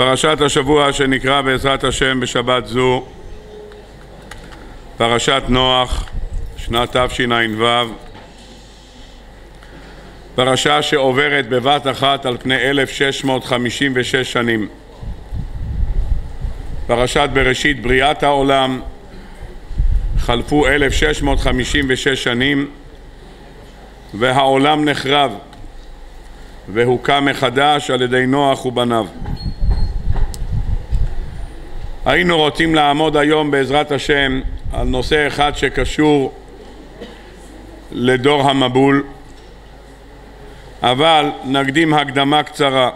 פרשת השבוע שנקרא בעזרת השם בשבת זו, פרשת נוח, שנת תשע"ו, פרשה שעוברת בבת אחת על פני 1656 שנים. פרשת בראשית בריאת העולם, חלפו 1656 שנים והעולם נחרב והוקם מחדש על ידי נוח ובניו. היינו רוצים לעמוד היום בעזרת השם על נושא אחד שקשור לדור המבול, אבל נקדים הקדמה קצרה.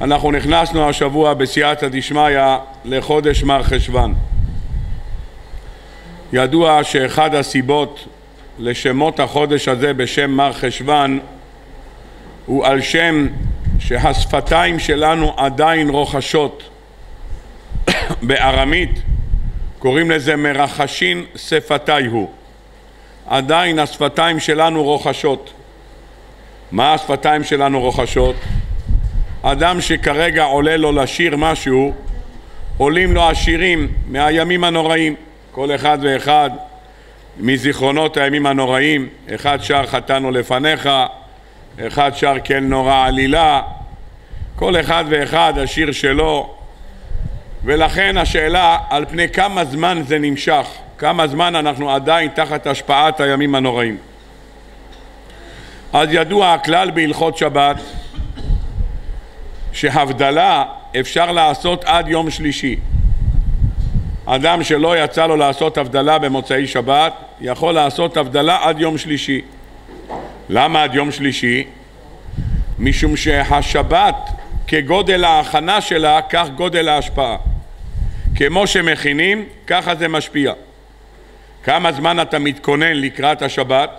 אנחנו נכנסנו השבוע בסייעתא דשמיא לחודש מר חשוון. ידוע שאחד הסיבות לשמות החודש הזה בשם מר חשוון הוא על שם שהשפתיים שלנו עדיין רוחשות בארמית קוראים לזה מרחשין שפתי הוא. עדיין השפתיים שלנו רוחשות מה השפתיים שלנו רוחשות? אדם שכרגע עולה לו לשיר משהו עולים לו השירים מהימים הנוראים. כל אחד ואחד מזיכרונות הימים הנוראים. אחד שר חטאנו לפניך אחד שר כן נורא עלילה כל אחד ואחד השיר שלו. ולכן השאלה על פני כמה זמן זה נמשך? כמה זמן אנחנו עדיין תחת השפעת הימים הנוראים? אז ידוע הכלל בהלכות שבת שהבדלה אפשר לעשות עד יום שלישי. אדם שלא יצא לו לעשות הבדלה במוצאי שבת יכול לעשות הבדלה עד יום שלישי למה עד יום שלישי? משום שהשבת כגודל ההכנה שלה כך גודל ההשפעה כמו שמכינים ככה זה משפיע כמה זמן אתה מתכונן לקראת השבת?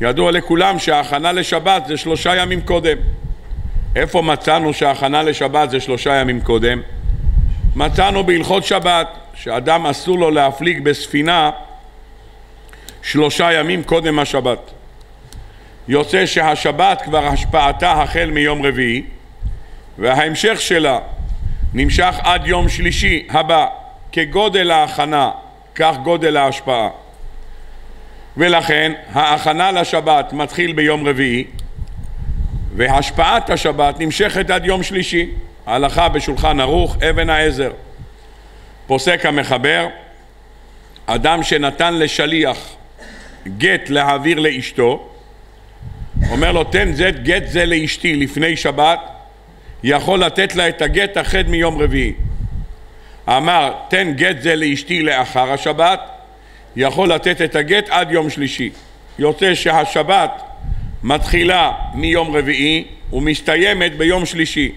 ידוע לכולם שההכנה לשבת זה שלושה ימים קודם איפה מצאנו שההכנה לשבת זה שלושה ימים קודם? מצאנו בהלכות שבת שאדם אסור לו להפליג בספינה שלושה ימים קודם השבת יוצא שהשבת כבר השפעתה החל מיום רביעי וההמשך שלה נמשך עד יום שלישי הבא כגודל ההכנה כך גודל ההשפעה. ולכן ההכנה לשבת מתחיל ביום רביעי והשפעת השבת נמשכת עד יום שלישי. הלכה בשולחן ערוך אבן העזר. פוסק המחבר אדם שנתן לשליח גט להעביר לאשתו אומר לו תן זה גט זה לאשתי לפני שבת יכול לתת לה את הגט החל מיום רביעי. אמר תן גט זה לאשתי לאחר השבת יכול לתת את הגט עד יום שלישי. יוצא שהשבת מתחילה מיום רביעי ומסתיימת ביום שלישי.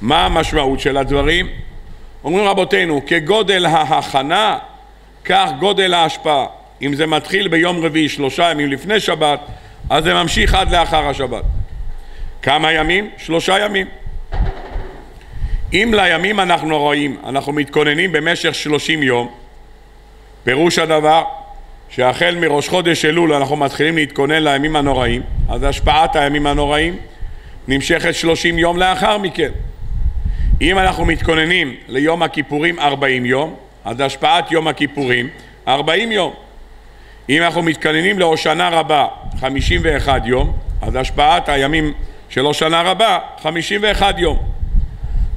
מה המשמעות של הדברים? אומרים רבותינו כגודל ההכנה כך גודל ההשפעה. אם זה מתחיל ביום רביעי שלושה ימים לפני שבת אז זה ממשיך עד לאחר השבת. כמה ימים? שלושה ימים. אם לימים אנחנו רואים, אנחנו מתכוננים במשך שלושים יום פירוש הדבר שהחל מראש חודש אלול אנחנו מתחילים להתכונן לימים הנוראים אז השפעת הימים הנוראים נמשכת שלושים יום לאחר מכן. אם אנחנו מתכוננים ליום הכיפורים ארבעים יום אז השפעת יום הכיפורים ארבעים יום אם אנחנו מתכוננים להושנה רבה חמישים ואחד יום אז השפעת הימים של הושנה רבה חמישים ואחד יום.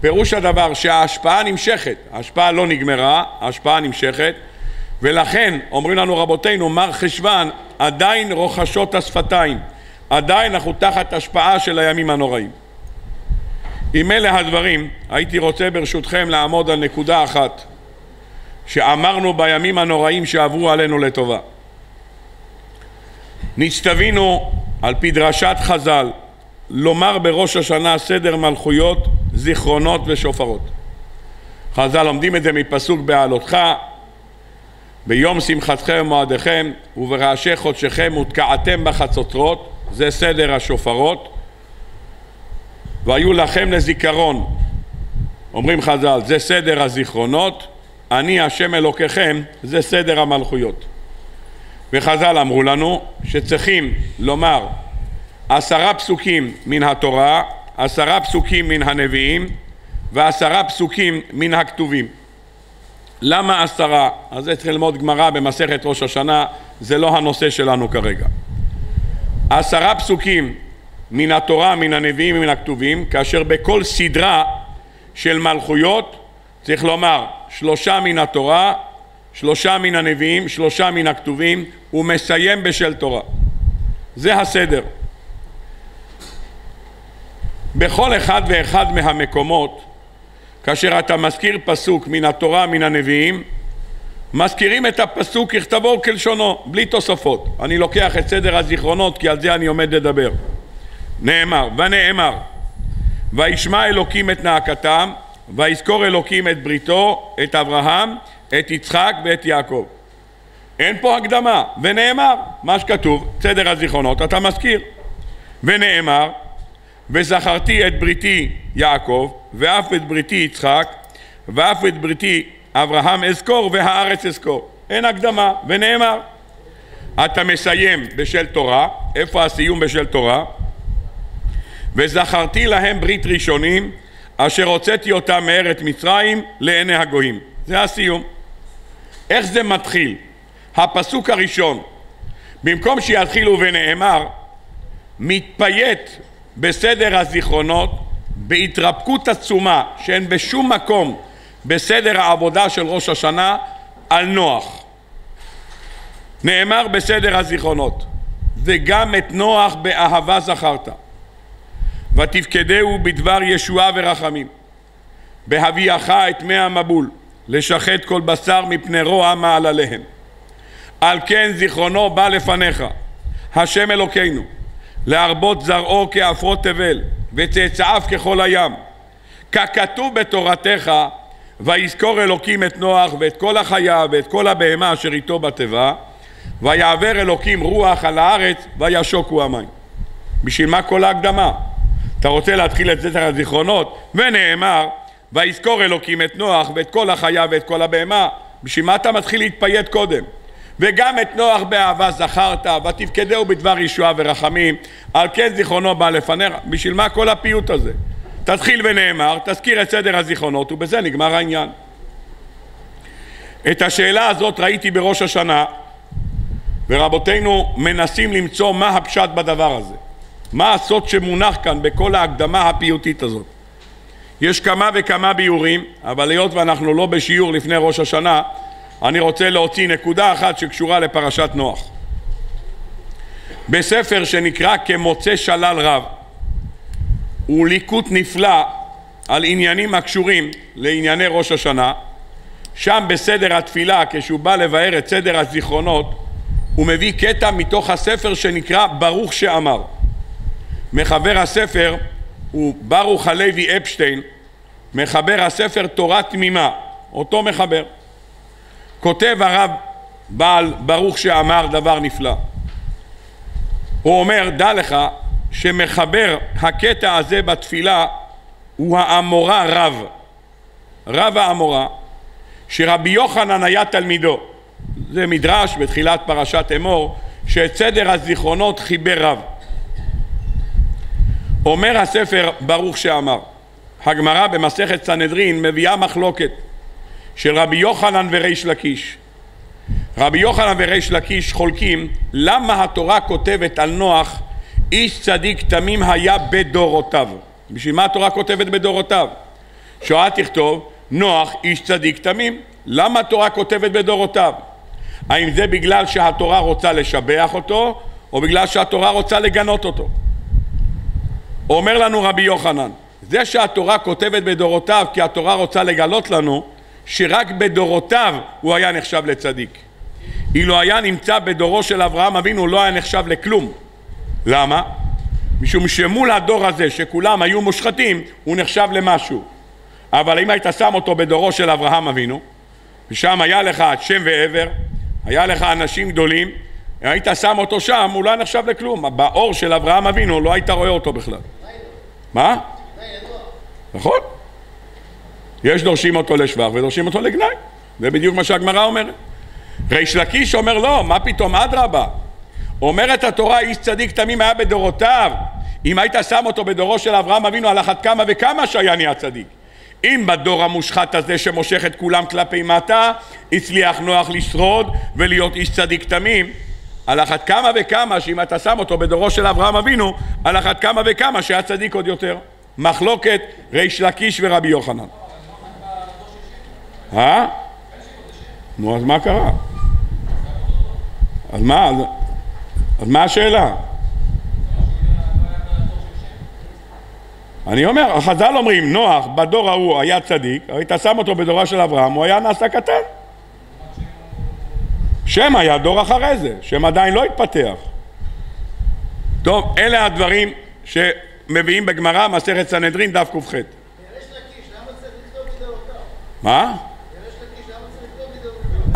פירוש הדבר שההשפעה נמשכת, ההשפעה לא נגמרה, ההשפעה נמשכת ולכן אומרים לנו רבותינו מר חשוון עדיין רוחשות השפתיים עדיין אנחנו תחת השפעה של הימים הנוראים. עם אלה הדברים הייתי רוצה ברשותכם לעמוד על נקודה אחת שאמרנו בימים הנוראים שעברו עלינו לטובה נצטווינו על פי דרשת חז"ל לומר בראש השנה סדר מלכויות, זיכרונות ושופרות. חז"ל לומדים את זה מפסוק בעלותך ביום שמחתכם ומועדיכם וברעשי חודשיכם ותקעתם בחצוצרות זה סדר השופרות. והיו לכם לזיכרון. אומרים חז"ל זה סדר הזיכרונות אני השם אלוקיכם זה סדר המלכויות וחז"ל אמרו לנו שצריכים לומר עשרה פסוקים מן התורה עשרה פסוקים מן הנביאים ועשרה פסוקים מן הכתובים. למה עשרה? אז זה צריך ללמוד גמרא במסכת ראש השנה, זה לא הנושא שלנו כרגע. עשרה פסוקים מן התורה, מן הנביאים ומן הכתובים, כאשר בכל סדרה של מלכויות צריך לומר שלושה מן התורה, שלושה מן הנביאים, שלושה מן הכתובים, ומסיים בשל תורה. זה הסדר. בכל אחד ואחד מהמקומות, כאשר אתה מזכיר פסוק מן התורה, מן הנביאים, מזכירים את הפסוק ככתבו וכלשונו, בלי תוספות. אני לוקח את סדר הזיכרונות כי על זה אני עומד לדבר. נאמר, ונאמר, וישמע אלוקים את נאקתם, ויזכור אלוקים את בריתו, את אברהם, את יצחק ואת יעקב. אין פה הקדמה, ונאמר, מה שכתוב, סדר הזיכרונות, אתה מזכיר. ונאמר, וזכרתי את בריתי יעקב, ואף את בריתי יצחק, ואף את בריתי אברהם אזכור, והארץ אזכור. אין הקדמה, ונאמר. אתה מסיים בשל תורה, איפה הסיום בשל תורה? וזכרתי להם ברית ראשונים, אשר הוצאתי אותם מארץ מצרים לעיני הגויים. זה הסיום. איך זה מתחיל? הפסוק הראשון, במקום שיתחילו ונאמר, מתפייט בסדר הזיכרונות בהתרפקות עצומה שאין בשום מקום בסדר העבודה של ראש השנה על נוח. נאמר בסדר הזיכרונות, וגם את נוח באהבה זכרת. ותפקדהו בדבר ישועה ורחמים. בהביאך את מי המבול, לשחט כל בשר מפני רוע מעל עליהם. על כן זיכרונו בא לפניך, השם אלוקינו, להרבות זרעו כעפרות תבל, וצאצאיו ככל הים. ככתוב בתורתך, ויזכור אלוקים את נוח ואת כל החיה ואת כל הבהמה אשר איתו בתיבה, ויעבר אלוקים רוח על הארץ וישוקו המים. בשביל מה כל ההקדמה? אתה רוצה להתחיל את ספר הזיכרונות, ונאמר, ויזכור אלוקים את נוח ואת כל החיה ואת כל הבהמה, בשביל מה אתה מתחיל להתפייט קודם? וגם את נוח באהבה זכרת, ותפקדהו בדבר ישועה ורחמים, על כן זיכרונו בא לפניך, בשביל מה כל הפיוט הזה? תתחיל ונאמר, תזכיר את סדר הזיכרונות, ובזה נגמר העניין. את השאלה הזאת ראיתי בראש השנה, ורבותינו מנסים למצוא מה הפשט בדבר הזה. מה הסוד שמונח כאן בכל ההקדמה הפיוטית הזאת? יש כמה וכמה ביורים, אבל היות ואנחנו לא בשיעור לפני ראש השנה, אני רוצה להוציא נקודה אחת שקשורה לפרשת נוח. בספר שנקרא כמוצא שלל רב, הוא ליקוט נפלא על עניינים הקשורים לענייני ראש השנה, שם בסדר התפילה, כשהוא בא לבאר את סדר הזיכרונות, הוא מביא קטע מתוך הספר שנקרא ברוך שאמר. מחבר הספר הוא ברוך הלוי אפשטיין, מחבר הספר תורה תמימה, אותו מחבר. כותב הרב בעל ברוך שאמר דבר נפלא. הוא אומר, דע לך שמחבר הקטע הזה בתפילה הוא האמורה רב, רב האמורה, שרבי יוחנן היה תלמידו. זה מדרש בתחילת פרשת אמור, שאת סדר הזיכרונות חיבר רב. אומר הספר ברוך שאמר, הגמרא במסכת סנהדרין מביאה מחלוקת של רבי יוחנן וריש לקיש. רבי יוחנן וריש לקיש חולקים למה התורה כותבת על נוח איש צדיק תמים היה בדורותיו. בשביל מה התורה כותבת בדורותיו? שואה תכתוב נוח איש צדיק תמים. למה התורה כותבת בדורותיו? האם זה בגלל שהתורה רוצה לשבח אותו או בגלל שהתורה רוצה לגנות אותו? אומר לנו רבי יוחנן, זה שהתורה כותבת בדורותיו כי התורה רוצה לגלות לנו שרק בדורותיו הוא היה נחשב לצדיק. אילו היה נמצא בדורו של אברהם אבינו הוא לא היה נחשב לכלום. למה? משום שמול הדור הזה שכולם היו מושחתים הוא נחשב למשהו. אבל אם היית שם אותו בדורו של אברהם אבינו ושם היה לך שם ועבר, היה לך אנשים גדולים, היית שם אותו שם הוא לא היה נחשב לכלום. באור של אברהם אבינו לא היית רואה אותו בכלל. מה? נכון. יש דורשים אותו לשבח ודורשים אותו לגנאי. זה בדיוק מה שהגמרא אומרת. ריש לקיש אומר לא, מה פתאום, אדרבה. אומרת התורה, איש צדיק תמים היה בדורותיו. אם היית שם אותו בדורו של אברהם אבינו על אחת כמה וכמה שהיה נהיה צדיק. אם בדור המושחת הזה שמושך את כולם כלפי מטה, הצליח נוח לשרוד ולהיות איש צדיק תמים, על אחת כמה וכמה שאם אתה שם אותו בדורו של אברהם אבינו, על אחת כמה וכמה שהיה צדיק עוד יותר. מחלוקת ריש לקיש ורבי יוחנן. אה? נו, אז מה קרה? אז מה, אז מה השאלה? אני אומר, החז"ל אומרים, נוח בדור ההוא היה צדיק, היית שם אותו בדורה של אברהם, הוא היה נעשה קטן. שם היה דור אחרי זה, שם עדיין לא התפתח. טוב, אלה הדברים שמביאים בגמרא, מסכת סנהדרין, דף ק"ח. מה?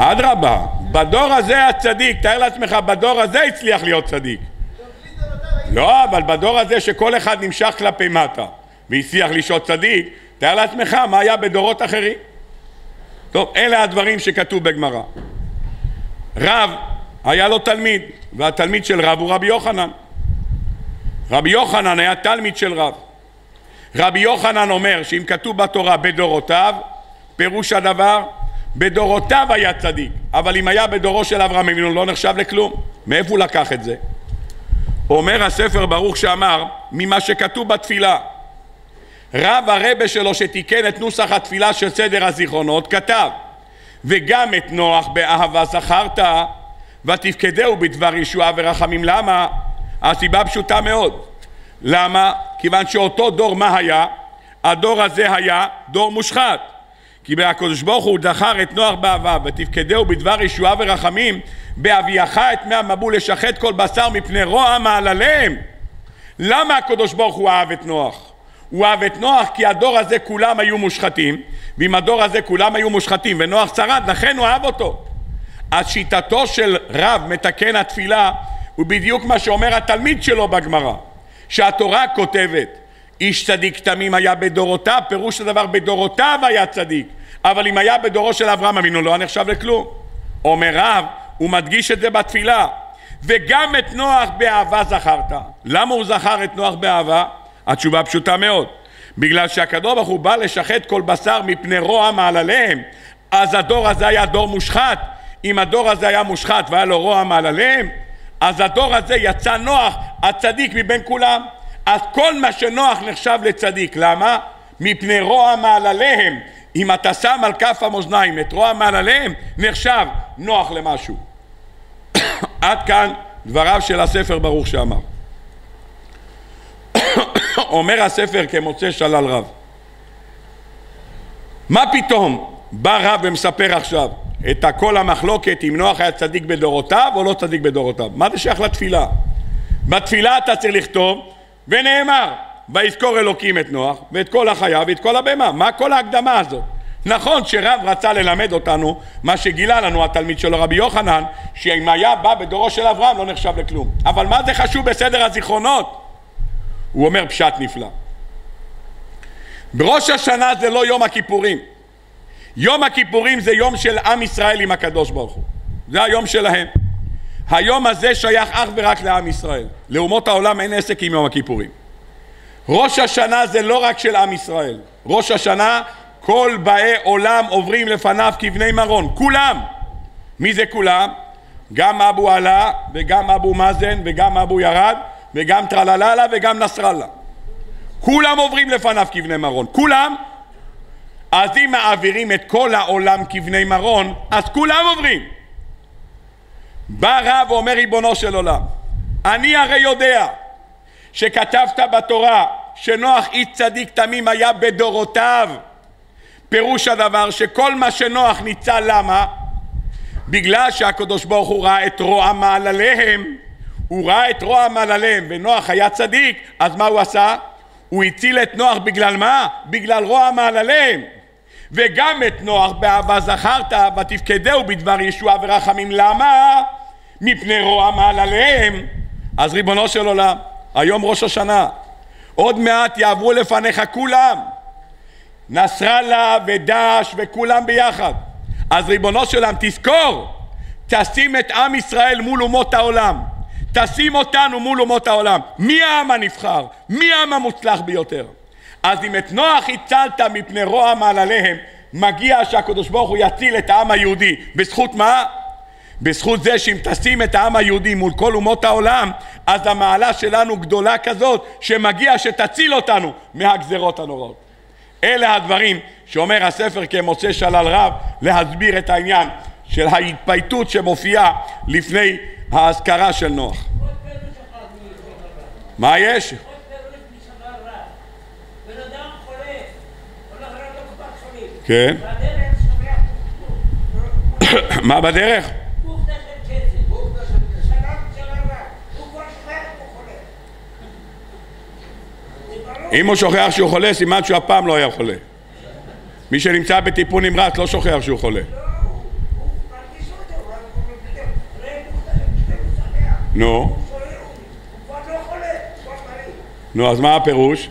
אדרבה, בדור הזה הצדיק, תאר לעצמך, בדור הזה הצליח להיות צדיק. לא, אבל בדור הזה שכל אחד נמשך כלפי מטה והצליח לשהות צדיק, תאר לעצמך מה היה בדורות אחרים. טוב, אלה הדברים שכתוב בגמרא. רב, היה לו תלמיד, והתלמיד של רב הוא רבי יוחנן. רבי יוחנן היה תלמיד של רב. רבי יוחנן אומר שאם כתוב בתורה בדורותיו, פירוש הדבר בדורותיו היה צדיק, אבל אם היה בדורו של אברהם אבינו לא נחשב לכלום. מאיפה הוא לקח את זה? אומר הספר ברוך שאמר, ממה שכתוב בתפילה. רב הרבה שלו שתיקן את נוסח התפילה של סדר הזיכרונות כתב וגם את נוח באהבה זכרת ותפקדהו בדבר ישועה ורחמים למה? הסיבה פשוטה מאוד למה? כיוון שאותו דור מה היה? הדור הזה היה דור מושחת כי הקדוש ברוך הוא דחר את נוח באהבה ותפקדהו בדבר ישועה ורחמים בהביאך את מי המבול לשחט כל בשר מפני רוע מעלליהם למה הקדוש ברוך הוא אהב את נוח? הוא אהב את נוח כי הדור הזה כולם היו מושחתים ואם הדור הזה כולם היו מושחתים ונוח שרד לכן הוא אהב אותו אז שיטתו של רב מתקן התפילה הוא בדיוק מה שאומר התלמיד שלו בגמרא שהתורה כותבת איש צדיק תמים היה בדורותיו, פירוש הדבר בדורותיו היה צדיק, אבל אם היה בדורו של אברהם אבינו לא היה נחשב לכלום. אומר רב, הוא מדגיש את זה בתפילה, וגם את נוח באהבה זכרת. למה הוא זכר את נוח באהבה? התשובה פשוטה מאוד, בגלל שהקדוש ברוך הוא בא לשחט כל בשר מפני רוע מעלליהם, אז הדור הזה היה דור מושחת. אם הדור הזה היה מושחת והיה לו רוע מעלליהם, אז הדור הזה יצא נוח, הצדיק מבין כולם. אז כל מה שנוח נחשב לצדיק. למה? מפני רוע מעלליהם. אם אתה שם על כף המאזניים את רוע מעלליהם, נחשב נוח למשהו. עד כאן דבריו של הספר ברוך שאמר. אומר הספר כמוצא שלל רב. מה פתאום בא רב ומספר עכשיו את הכל המחלוקת אם נוח היה צדיק בדורותיו או לא צדיק בדורותיו? מה זה שייך לתפילה? בתפילה אתה צריך לכתוב ונאמר ויזכור אלוקים את נוח ואת כל החיה ואת כל הבהמה. מה כל ההקדמה הזאת? נכון שרב רצה ללמד אותנו מה שגילה לנו התלמיד שלו רבי יוחנן שאם היה בא בדורו של אברהם לא נחשב לכלום. אבל מה זה חשוב בסדר הזיכרונות? הוא אומר פשט נפלא. בראש השנה זה לא יום הכיפורים. יום הכיפורים זה יום של עם ישראל עם הקדוש ברוך הוא. זה היום שלהם היום הזה שייך אך ורק לעם ישראל. לאומות העולם אין עסק עם יום הכיפורים. ראש השנה זה לא רק של עם ישראל. ראש השנה כל באי עולם עוברים לפניו כבני מרון. כולם. מי זה כולם? גם אבו עלה וגם אבו מאזן וגם אבו ירד וגם טרלללה וגם נסראללה. כולם עוברים לפניו כבני מרון. כולם. אז אם מעבירים את כל העולם כבני מרון, אז כולם עוברים. בא רב ואומר ריבונו של עולם אני הרי יודע שכתבת בתורה שנוח איש צדיק תמים היה בדורותיו פירוש הדבר שכל מה שנוח ניצל למה? בגלל שהקדוש ברוך הוא ראה את רוע מעלליהם הוא ראה את רוע מעלליהם ונוח היה צדיק אז מה הוא עשה? הוא הציל את נוח בגלל מה? בגלל רוע מעלליהם וגם את נוח באהבה זכרת ותפקדהו בדבר ישועה ורחמים למה? מפני רוע מעלליהם אז ריבונו של עולם היום ראש השנה עוד מעט יעברו לפניך כולם נסראללה ודאעש וכולם ביחד אז ריבונו של עולם תזכור תשים את עם ישראל מול אומות העולם תשים אותנו מול אומות העולם. מי העם הנבחר? מי העם המוצלח ביותר? אז אם את נוח הצלת מפני רוע מעלליהם, מגיע שהקדוש ברוך הוא יציל את העם היהודי. בזכות מה? בזכות זה שאם תשים את העם היהודי מול כל אומות העולם, אז המעלה שלנו גדולה כזאת, שמגיע שתציל אותנו מהגזרות הנוראות. אלה הדברים שאומר הספר כמוצא שלל רב להסביר את העניין של ההתפייטות שמופיעה לפני האזכרה של נוח. מה יש? כן. מה בדרך? אם הוא שוכח שהוא חולה, סימן שהוא הפעם לא היה חולה. מי שנמצא בטיפול נמרץ לא שוכח שהוא חולה. נו. נו, אז מה הפירוש?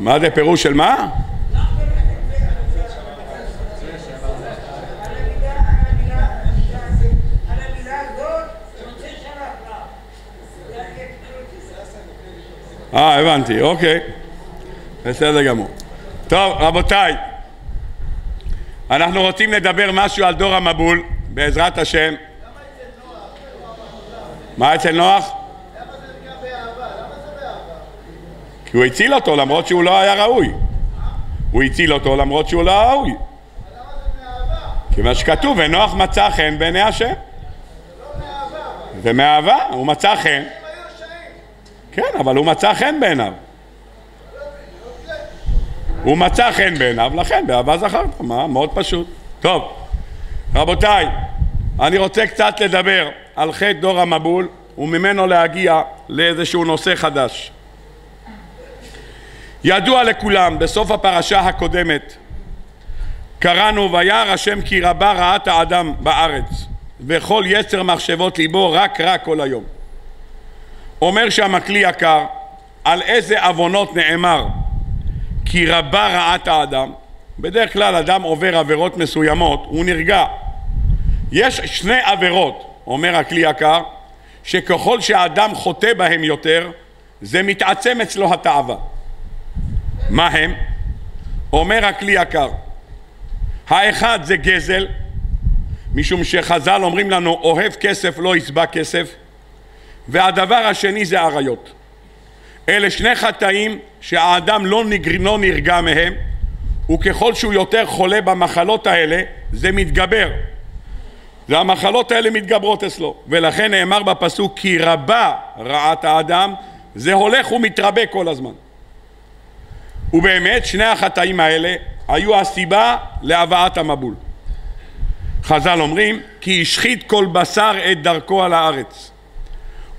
מה זה פירוש של מה? אה, הבנתי, אוקיי. בסדר גמור. טוב, רבותיי, אנחנו רוצים לדבר משהו על דור המבול, בעזרת השם. מה אצל נוח? כי הוא הציל אותו למרות שהוא לא היה ראוי. הוא הציל אותו למרות שהוא לא היה ראוי. כי מה שכתוב, ונוח מצא חן בעיני השם. זה מאהבה, הוא מצא חן. כן, אבל הוא מצא חן בעיניו. הוא מצא חן בעיניו, לכן באהבה זכרת. מה? מאוד פשוט. טוב, רבותיי, אני רוצה קצת לדבר על חטא דור המבול וממנו להגיע לאיזשהו נושא חדש. ידוע לכולם, בסוף הפרשה הקודמת קראנו וירא השם כי רבה רעת האדם בארץ וכל יצר מחשבות ליבו רק רע כל היום. אומר שם הכלי יקר על איזה עוונות נאמר כי רבה רעת האדם. בדרך כלל אדם עובר עבירות מסוימות הוא נרגע. יש שני עבירות אומר הכלי יקר שככל שהאדם חוטא בהם יותר זה מתעצם אצלו התאווה. מה הם? אומר הכלי יקר האחד זה גזל משום שחז"ל אומרים לנו אוהב כסף לא יצבע כסף והדבר השני זה עריות אלה שני חטאים שהאדם לא, נגר, לא נרגע מהם וככל שהוא יותר חולה במחלות האלה זה מתגבר. והמחלות האלה מתגברות אצלו. ולכן נאמר בפסוק כי רבה רעת האדם זה הולך ומתרבה כל הזמן. ובאמת שני החטאים האלה היו הסיבה להבאת המבול. חז"ל אומרים כי השחית כל בשר את דרכו על הארץ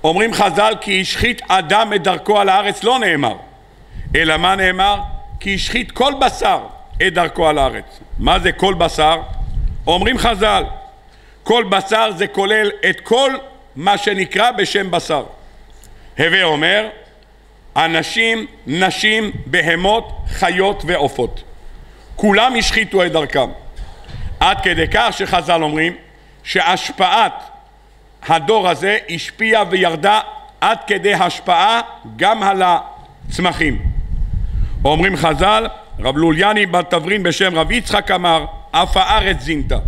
אומרים חז"ל כי השחית אדם את דרכו על הארץ לא נאמר אלא מה נאמר? כי השחית כל בשר את דרכו על הארץ מה זה כל בשר? אומרים חז"ל כל בשר זה כולל את כל מה שנקרא בשם בשר הווה אומר אנשים, נשים, בהמות, חיות ועופות כולם השחיתו את דרכם עד כדי כך שחז"ל אומרים שהשפעת הדור הזה השפיעה וירדה עד כדי השפעה גם על הצמחים. אומרים חז"ל, רב לוליאני בר תברין בשם רב יצחק אמר, אף הארץ זינתה.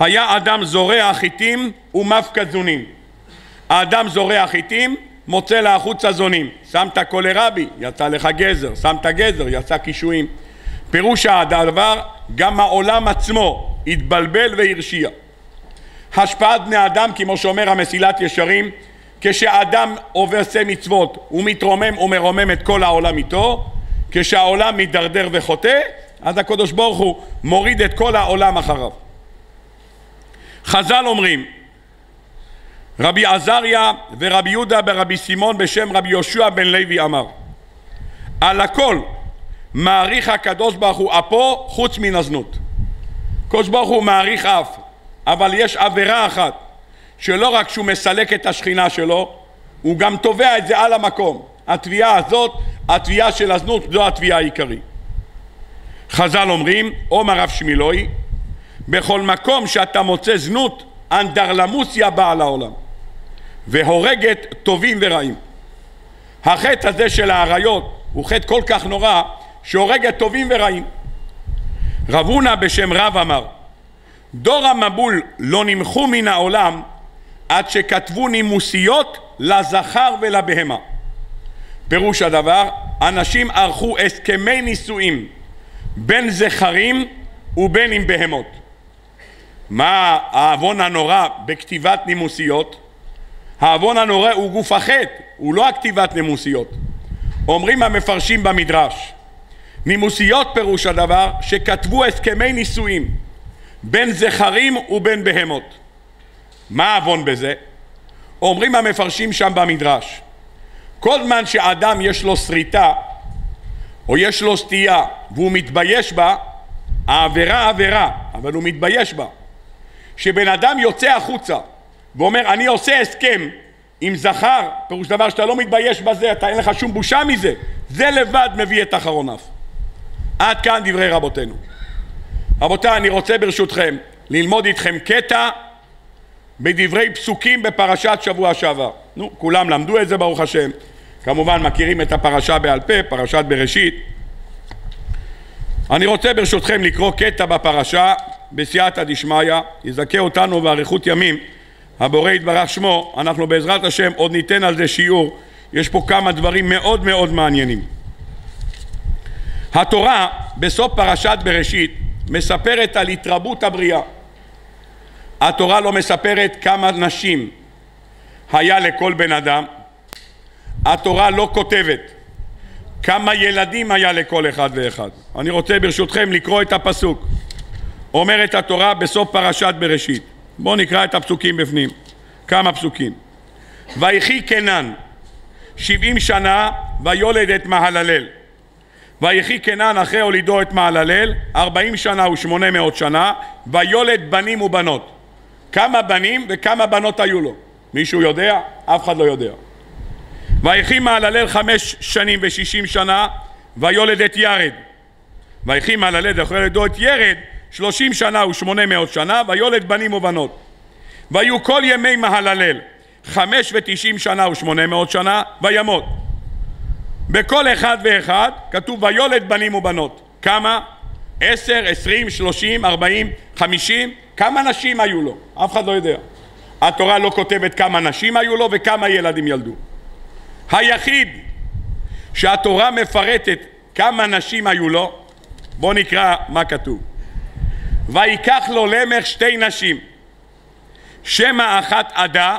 היה אדם זורע חיטים ומפקד זונים. האדם זורע חיטים, מוצא להחוצה זונים. שמת קולרבי, יצא לך גזר, שמת גזר, יצא קישואים. פירוש הדבר, גם העולם עצמו התבלבל והרשיע. השפעת בני אדם, כמו שאומר המסילת ישרים, כשאדם עושה מצוות הוא מתרומם ומרומם את כל העולם איתו, כשהעולם מידרדר וחוטא, אז הקדוש ברוך הוא מוריד את כל העולם אחריו. חז"ל אומרים, רבי עזריה ורבי יהודה ורבי סימון בשם רבי יהושע בן לוי אמר על הכל מעריך הקדוש ברוך הוא אפו חוץ מן הזנות. הקדוש ברוך הוא מעריך אף אבל יש עבירה אחת שלא רק שהוא מסלק את השכינה שלו הוא גם תובע את זה על המקום התביעה הזאת, התביעה של הזנות זו התביעה העיקרית חז"ל אומרים, עומר רב שמילוי בכל מקום שאתה מוצא זנות אנדרלמוסיה באה לעולם והורגת טובים ורעים. החטא הזה של האריות הוא חטא כל כך נורא שהורגת טובים ורעים. רב הונא בשם רב אמר דור המבול לא נמחו מן העולם עד שכתבו נימוסיות לזכר ולבהמה. פירוש הדבר, אנשים ערכו הסכמי נישואים בין זכרים ובין עם בהמות. מה העוון הנורא בכתיבת נימוסיות? העוון הנורא הוא גוף החטא, הוא לא הכתיבת נימוסיות. אומרים המפרשים במדרש, נימוסיות פירוש הדבר שכתבו הסכמי נישואים בין זכרים ובין בהמות. מה העוון בזה? אומרים המפרשים שם במדרש, כל זמן שאדם יש לו שריטה או יש לו סטייה והוא מתבייש בה, העבירה עבירה, אבל הוא מתבייש בה. שבן אדם יוצא החוצה ואומר אני עושה הסכם עם זכר, פירוש דבר שאתה לא מתבייש בזה, אתה אין לך שום בושה מזה, זה לבד מביא את אחרוניו. עד כאן דברי רבותינו. רבותיי, אני רוצה ברשותכם ללמוד איתכם קטע בדברי פסוקים בפרשת שבוע שעבר. נו, כולם למדו את זה ברוך השם. כמובן מכירים את הפרשה בעל פה, פרשת בראשית. אני רוצה ברשותכם לקרוא קטע בפרשה בסייעתא דשמיא, יזכה אותנו באריכות ימים, הבורא יתברך שמו, אנחנו בעזרת השם עוד ניתן על זה שיעור, יש פה כמה דברים מאוד מאוד מעניינים. התורה בסוף פרשת בראשית מספרת על התרבות הבריאה. התורה לא מספרת כמה נשים היה לכל בן אדם, התורה לא כותבת כמה ילדים היה לכל אחד ואחד. אני רוצה ברשותכם לקרוא את הפסוק. אומרת התורה בסוף פרשת בראשית. בואו נקרא את הפסוקים בפנים. כמה פסוקים. ויחי קנן שבעים שנה ויולד את מהללל. ויחי קנן אחרי הולידו את מהללל ארבעים שנה ושמונה מאות שנה ויולד בנים ובנות. כמה בנים וכמה בנות היו לו? מישהו יודע? אף אחד לא יודע. ויחי מהללל חמש שנים ושישים שנה ויולד את ירד. ויחי אחרי הולידו את ירד שלושים שנה ושמונה מאות שנה ויולד בנים ובנות. והיו כל ימי מהללל חמש ותשעים שנה ושמונה מאות שנה וימות. בכל אחד ואחד כתוב ויולד בנים ובנות. כמה? עשר, עשרים, שלושים, ארבעים, חמישים? כמה נשים היו לו? אף אחד לא יודע. התורה לא כותבת כמה נשים היו לו וכמה ילדים ילדו. היחיד שהתורה מפרטת כמה נשים היו לו, בואו נקרא מה כתוב. ויקח לו למך שתי נשים, שם האחת עדה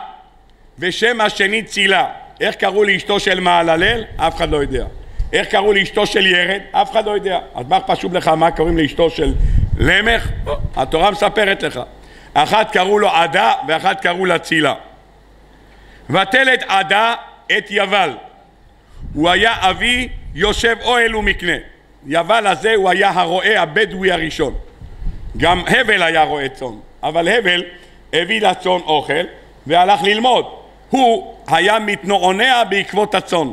ושם השני צילה. איך קראו לאשתו של מעללל? אף אחד לא יודע. איך קראו לאשתו של ירד? אף אחד לא יודע. אז מה חשוב לך מה קוראים לאשתו של למך? התורה מספרת לך. אחת קראו לו עדה ואחת קראו לה צילה. ותלת עדה את יבל. הוא היה אבי יושב אוהל ומקנה. יבל הזה הוא היה הרועה הבדואי הראשון. גם הבל היה רועה צאן, אבל הבל הביא לצאן אוכל והלך ללמוד. הוא היה מתנוענע בעקבות הצאן.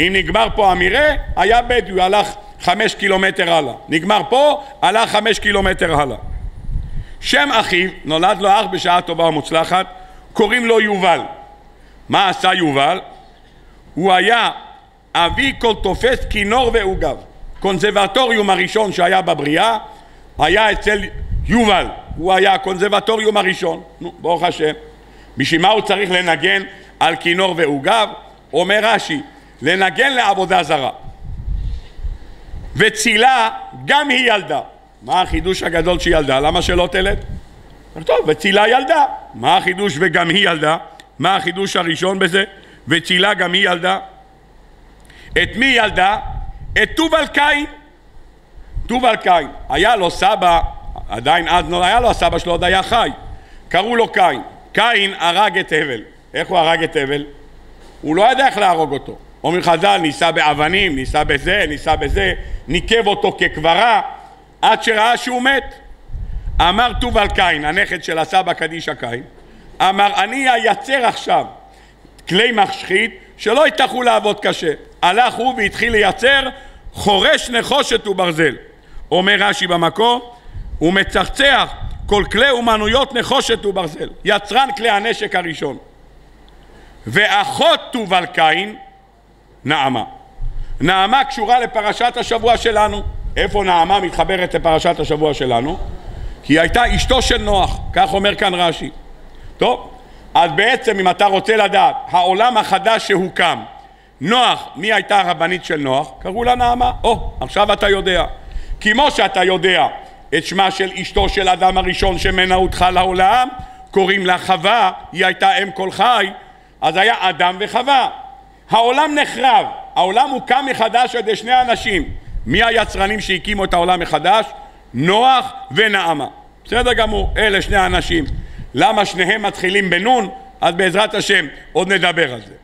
אם נגמר פה המרעה, היה בדואי, הלך חמש קילומטר הלאה. נגמר פה, הלך חמש קילומטר הלאה. שם אחיו, נולד לו אח בשעה טובה ומוצלחת, קוראים לו יובל. מה עשה יובל? הוא היה אבי כל תופס כינור ועוגב. קונסרבטוריום הראשון שהיה בבריאה היה אצל יובל, הוא היה הקונסרבטוריום הראשון, נו, ברוך השם. בשביל מה הוא צריך לנגן על כינור ועוגב? אומר רש"י, לנגן לעבודה זרה. וצילה גם היא ילדה. מה החידוש הגדול שהיא ילדה? למה שלא תלד? טוב, וצילה ילדה. מה החידוש וגם היא ילדה? מה החידוש הראשון בזה? וצילה גם היא ילדה. את מי ילדה? את תובל קין. תובל קין. היה לו סבא, עדיין אז לא היה לו, הסבא שלו עוד היה חי. קראו לו קין. קין הרג את הבל. איך הוא הרג את הבל? הוא לא ידע איך להרוג אותו. אומרים חז"ל, ניסה באבנים, ניסה בזה, ניסה בזה, ניקב אותו כקברה, עד שראה שהוא מת. אמר תובל קין, הנכד של הסבא קדישא קין, אמר, אני אייצר עכשיו כלי משחית שלא יצטרכו לעבוד קשה. הלך הוא והתחיל לייצר חורש נחושת וברזל. אומר רש"י במקור, הוא מצחצח כל כלי אומנויות נחושת וברזל, יצרן כלי הנשק הראשון. ואחות תובל קין, נעמה. נעמה קשורה לפרשת השבוע שלנו. איפה נעמה מתחברת לפרשת השבוע שלנו? כי היא הייתה אשתו של נוח, כך אומר כאן רש"י. טוב, אז בעצם אם אתה רוצה לדעת, העולם החדש שהוקם, נוח, מי הייתה הרבנית של נוח? קראו לה נעמה. או, עכשיו אתה יודע. כמו שאתה יודע את שמה של אשתו של אדם הראשון שמנה אותך לעולם, קוראים לה חווה, היא הייתה אם כל חי, אז היה אדם וחווה. העולם נחרב, העולם הוקם מחדש על ידי שני אנשים. מי היצרנים שהקימו את העולם מחדש? נוח ונעמה. בסדר גמור, אלה שני אנשים. למה שניהם מתחילים בנון? אז בעזרת השם עוד נדבר על זה.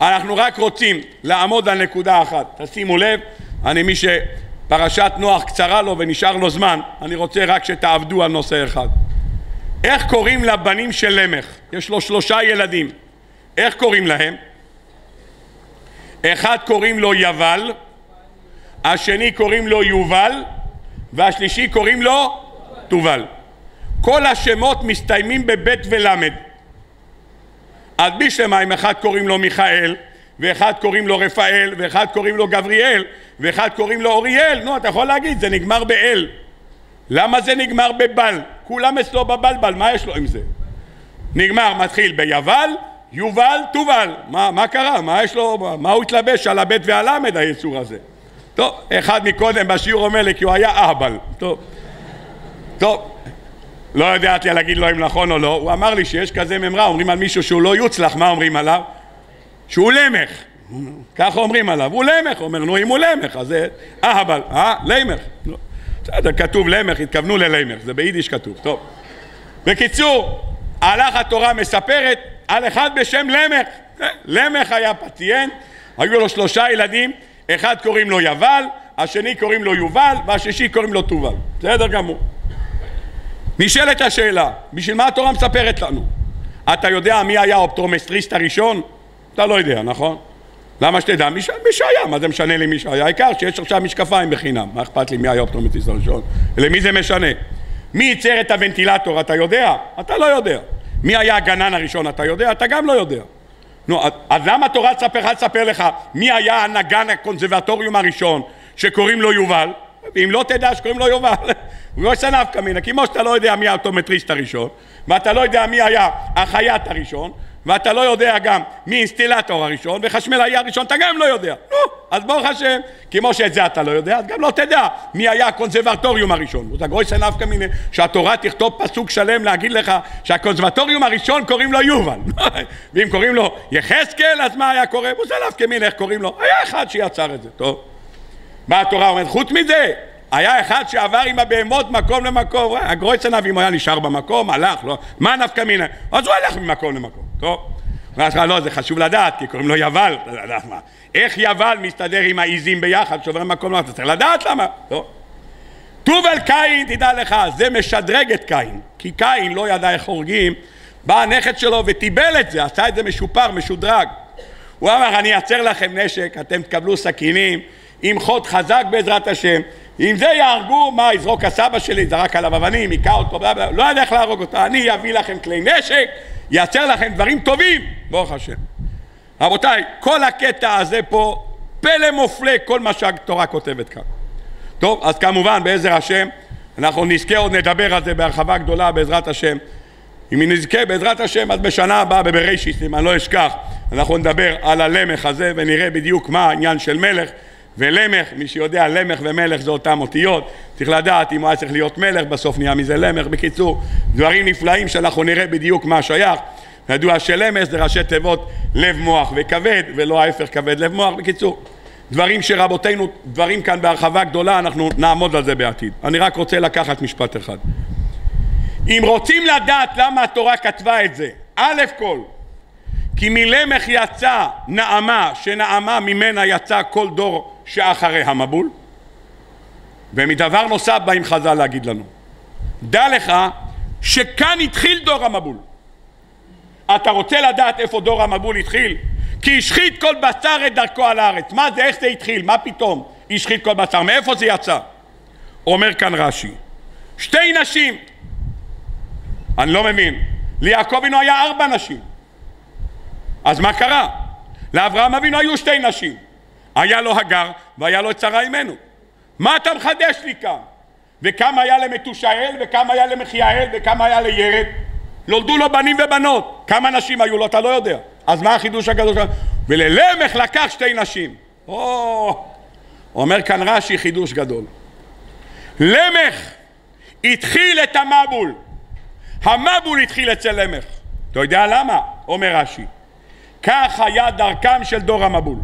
אנחנו רק רוצים לעמוד על נקודה אחת. תשימו לב, אני מי שפרשת נוח קצרה לו ונשאר לו זמן, אני רוצה רק שתעבדו על נושא אחד. איך קוראים לבנים של למך? יש לו שלושה ילדים. איך קוראים להם? אחד קוראים לו יבל, השני קוראים לו יובל, והשלישי קוראים לו תובל. כל השמות מסתיימים בבית ולמד. אז בשמיים אחד קוראים לו מיכאל, ואחד קוראים לו רפאל, ואחד קוראים לו גבריאל, ואחד קוראים לו אוריאל. נו, אתה יכול להגיד, זה נגמר באל. למה זה נגמר בבל? כולם אצלו בבלבל, מה יש לו עם זה? נגמר, מתחיל ביבל, יובל, תובל. מה, מה קרה? מה יש לו? מה הוא התלבש על הבית והלמד היצור הזה? טוב, אחד מקודם בשיעור אומר לי כי הוא היה אהבל. טוב, טוב, לא ידעתי להגיד לו אם נכון או לא, הוא אמר לי שיש כזה ממרה, אומרים על מישהו שהוא לא יוצלח, מה אומרים עליו? שהוא למך. ככה אומרים עליו, הוא למך, אומר נו אם הוא למך, אז זה אהבל, אה? למך. לא. בסדר, כתוב למך, התכוונו ללמך, זה ביידיש כתוב, טוב. בקיצור, הלך התורה מספרת על אחד בשם למך. למך היה פציינט, היו לו שלושה ילדים, אחד קוראים לו יבל, השני קוראים לו יובל, והשלישי קוראים לו תובל. בסדר גמור. נשאלת השאלה, בשביל מה התורה מספרת לנו? אתה יודע מי היה האופטומטריסט הראשון? אתה לא יודע, נכון? למה שתדע? מי, שהיה, מה זה משנה לי מי שהיה? העיקר שיש עכשיו משקפיים בחינם, מה אכפת לי מי היה האופטומטריסט הראשון? למי זה משנה? מי ייצר את הוונטילטור, אתה יודע? אתה לא יודע. מי היה הגנן הראשון, אתה יודע? אתה גם לא יודע. נו, אז למה התורה תספר, תספר לך מי היה הנגן הקונסרבטוריום הראשון שקוראים לו יובל? ואם לא תדע שקוראים לו יובל, הוא לא איזה נפקא מינה, כמו שאתה לא יודע מי האופטומטריסט הראשון, ואתה לא יודע מי היה החייט הראשון, ואתה לא יודע גם מי אינסטילטור הראשון, וחשמלאי הראשון אתה גם לא יודע. נו, אז ברוך השם, כמו שאת זה אתה לא יודע, אז גם לא תדע מי היה הקונסרבטוריום הראשון. זה גוי סנף קמינה, שהתורה תכתוב פסוק שלם להגיד לך שהקונסרבטוריום הראשון קוראים לו יובל. ואם קוראים לו יחזקאל, אז מה היה קורה? הוא סנף קמינה, איך קוראים לו? היה אחד שיצר את זה, טוב. מה התורה אומרת? חוץ מזה, היה אחד שעבר עם הבהמות מקום למקום, הגרויצנב אם הוא היה נשאר במקום, הלך, לא, מה נפקא מינה? אז הוא הלך ממקום למקום, טוב. ואז לא, זה חשוב לדעת, כי קוראים לו יבל, אתה יודע מה. איך יבל מסתדר עם העיזים ביחד, שעובר ממקום למקום, אתה צריך לדעת למה, טוב. טובל קין, תדע לך, זה משדרג את קין, כי קין לא ידע איך הורגים, בא הנכד שלו וטיבל את זה, עשה את זה משופר, משודרג. הוא אמר, אני אעצר לכם נשק, אתם תקבלו סכינים, עם חוד חזק בעזרת השם, אם זה יהרגו, מה, יזרוק הסבא שלי, זרק עליו אבנים, היכה אותו, בלה, בלה, לא יודע איך להרוג אותו, אני אביא לכם כלי נשק, ייצר לכם דברים טובים, ברוך השם. רבותיי, כל הקטע הזה פה, פלא מופלא כל מה שהתורה כותבת כאן. טוב, אז כמובן, בעזר השם, אנחנו נזכה עוד נדבר על זה בהרחבה גדולה בעזרת השם. אם נזכה בעזרת השם, אז בשנה הבאה בבראשיס, אם אני לא אשכח, אנחנו נדבר על הלמך הזה ונראה בדיוק מה העניין של מלך. ולמך, מי שיודע, למך ומלך זה אותם אותיות, צריך לדעת אם הוא היה צריך להיות מלך, בסוף נהיה מזה למך. בקיצור, דברים נפלאים שאנחנו נראה בדיוק מה שייך. ידוע שלמך זה ראשי תיבות לב, מוח וכבד, ולא ההפך כבד לב, מוח. בקיצור, דברים שרבותינו, דברים כאן בהרחבה גדולה, אנחנו נעמוד על זה בעתיד. אני רק רוצה לקחת משפט אחד. אם רוצים לדעת למה התורה כתבה את זה, א' כל, כי מלמך יצא נעמה, שנעמה ממנה יצא כל דור שאחרי המבול ומדבר נוסף באים חז"ל להגיד לנו דע לך שכאן התחיל דור המבול אתה רוצה לדעת איפה דור המבול התחיל? כי השחית כל בשר את דרכו על הארץ מה זה, איך זה התחיל? מה פתאום השחית כל בשר? מאיפה זה יצא? אומר כאן רש"י שתי נשים אני לא מבין. ליעקב אבינו היה ארבע נשים. אז מה קרה? לאברהם אבינו היו שתי נשים. היה לו הגר והיה לו את שרה. מה אתה מחדש לי כאן? וכמה היה למתושאל וכמה היה למחיאל וכמה היה לירד? נולדו לו בנים ובנות. כמה נשים היו לו אתה לא יודע. אז מה החידוש הגדול שלנו? וללמך לקח שתי נשים. או, אומר כאן רש"י חידוש גדול. למך התחיל את המבול. המבול התחיל אצל למך. אתה יודע למה? אומר רש"י. כך היה דרכם של דור המבול.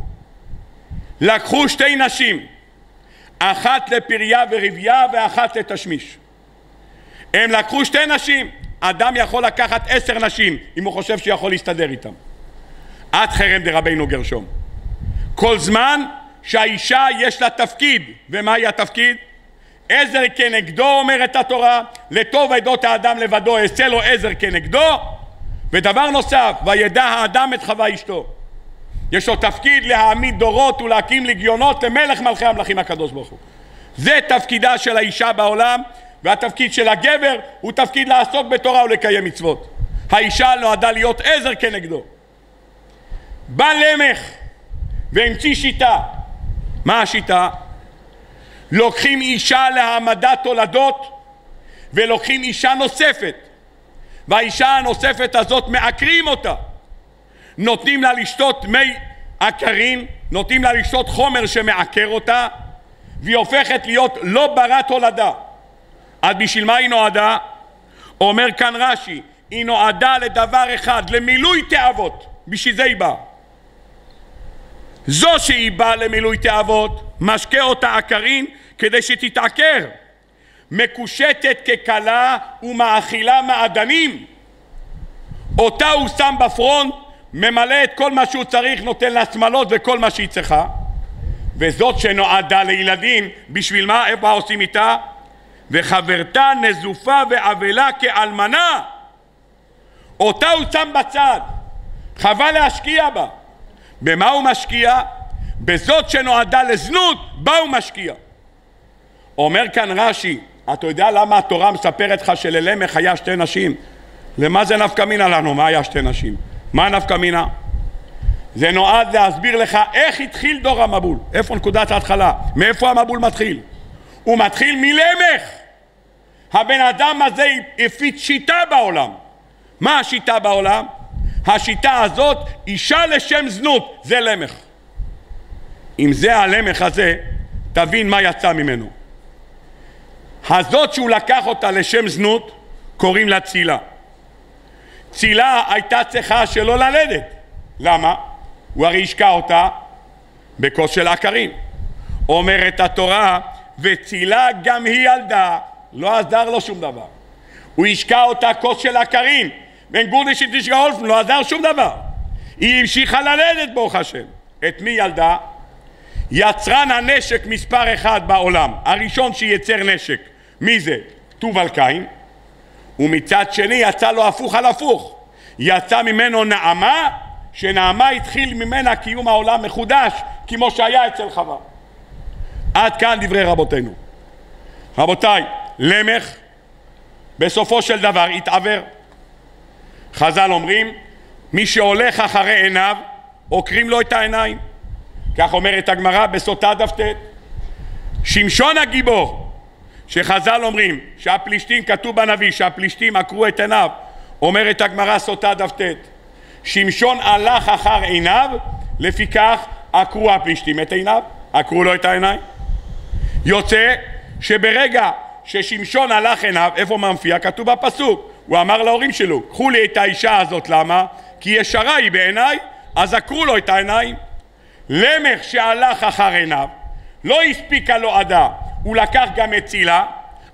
לקחו שתי נשים, אחת לפריה ורבייה ואחת לתשמיש. הם לקחו שתי נשים, אדם יכול לקחת עשר נשים אם הוא חושב שיכול להסתדר איתם. עד חרם דרבנו גרשום. כל זמן שהאישה יש לה תפקיד, ומהי התפקיד? עזר כנגדו אומרת התורה, לטוב עדות האדם לבדו אעשה לו עזר כנגדו, ודבר נוסף, וידע האדם את חווה אשתו. יש לו תפקיד להעמיד דורות ולהקים לגיונות למלך מלכי המלכים הקדוש ברוך הוא. זה תפקידה של האישה בעולם, והתפקיד של הגבר הוא תפקיד לעסוק בתורה ולקיים מצוות. האישה נועדה להיות עזר כנגדו. בא למך והמציא שיטה. מה השיטה? לוקחים אישה להעמדת תולדות ולוקחים אישה נוספת והאישה הנוספת הזאת מעקרים אותה נותנים לה לשתות מי עקרים, נותנים לה לשתות חומר שמעקר אותה והיא הופכת להיות לא ברת הולדה. אז בשביל מה היא נועדה? אומר כאן רש"י היא נועדה לדבר אחד למילוי תאוות. בשביל זה היא באה. זו שהיא באה למילוי תאוות משקה אותה עקרים כדי שתתעקר. מקושטת ככלה ומאכילה מעדנים. אותה הוא שם בפרונט ממלא את כל מה שהוא צריך נותן לה שמלות וכל מה שהיא צריכה וזאת שנועדה לילדים בשביל מה? איפה עושים איתה? וחברתה נזופה ואבלה כאלמנה אותה הוא שם בצד חבל להשקיע בה במה הוא משקיע? בזאת שנועדה לזנות בה הוא משקיע אומר כאן רש"י, אתה יודע למה התורה מספרת לך שללמך היה שתי נשים? למה זה נפקא מינה לנו? מה היה שתי נשים? מה נפקא מינה? זה נועד להסביר לך איך התחיל דור המבול, איפה נקודת ההתחלה, מאיפה המבול מתחיל. הוא מתחיל מלמך. הבן אדם הזה הפיץ שיטה בעולם. מה השיטה בעולם? השיטה הזאת, אישה לשם זנות, זה למך. אם זה הלמך הזה, תבין מה יצא ממנו. הזאת שהוא לקח אותה לשם זנות קוראים לה צילה. צילה הייתה צריכה שלא ללדת. למה? הוא הרי השקע אותה בכוס של עקרים. אומרת התורה וצילה גם היא ילדה, לא עזר לו שום דבר. הוא השקע אותה כוס של עקרים, בן גורדיש תשקע אולפן, לא עזר שום דבר. היא המשיכה ללדת ברוך השם. את מי ילדה? יצרן הנשק מספר אחד בעולם, הראשון שייצר נשק, מי זה? טובל קין, ומצד שני יצא לו הפוך על הפוך, יצא ממנו נעמה, שנעמה התחיל ממנה קיום העולם מחודש, כמו שהיה אצל חווה. עד כאן דברי רבותינו. רבותיי, למך בסופו של דבר התעוור. חז"ל אומרים, מי שהולך אחרי עיניו, עוקרים לו את העיניים. כך אומרת הגמרא בסוטה דף ט. שמשון הגיבור שחז"ל אומרים שהפלישתים, כתוב בנביא שהפלישתים עקרו את עיניו, אומרת הגמרא סוטה דף ט. שמשון הלך אחר עיניו, לפיכך עקרו הפלישתים את עיניו, עקרו לו את העיניים. יוצא שברגע ששמשון הלך עיניו, איפה מופיע? כתוב בפסוק, הוא אמר להורים שלו, קחו לי את האישה הזאת, למה? כי ישרה היא בעיניי, אז עקרו לו את העיניים. למך שהלך אחר עיניו, לא הספיקה לו עדה, הוא לקח גם את צילה,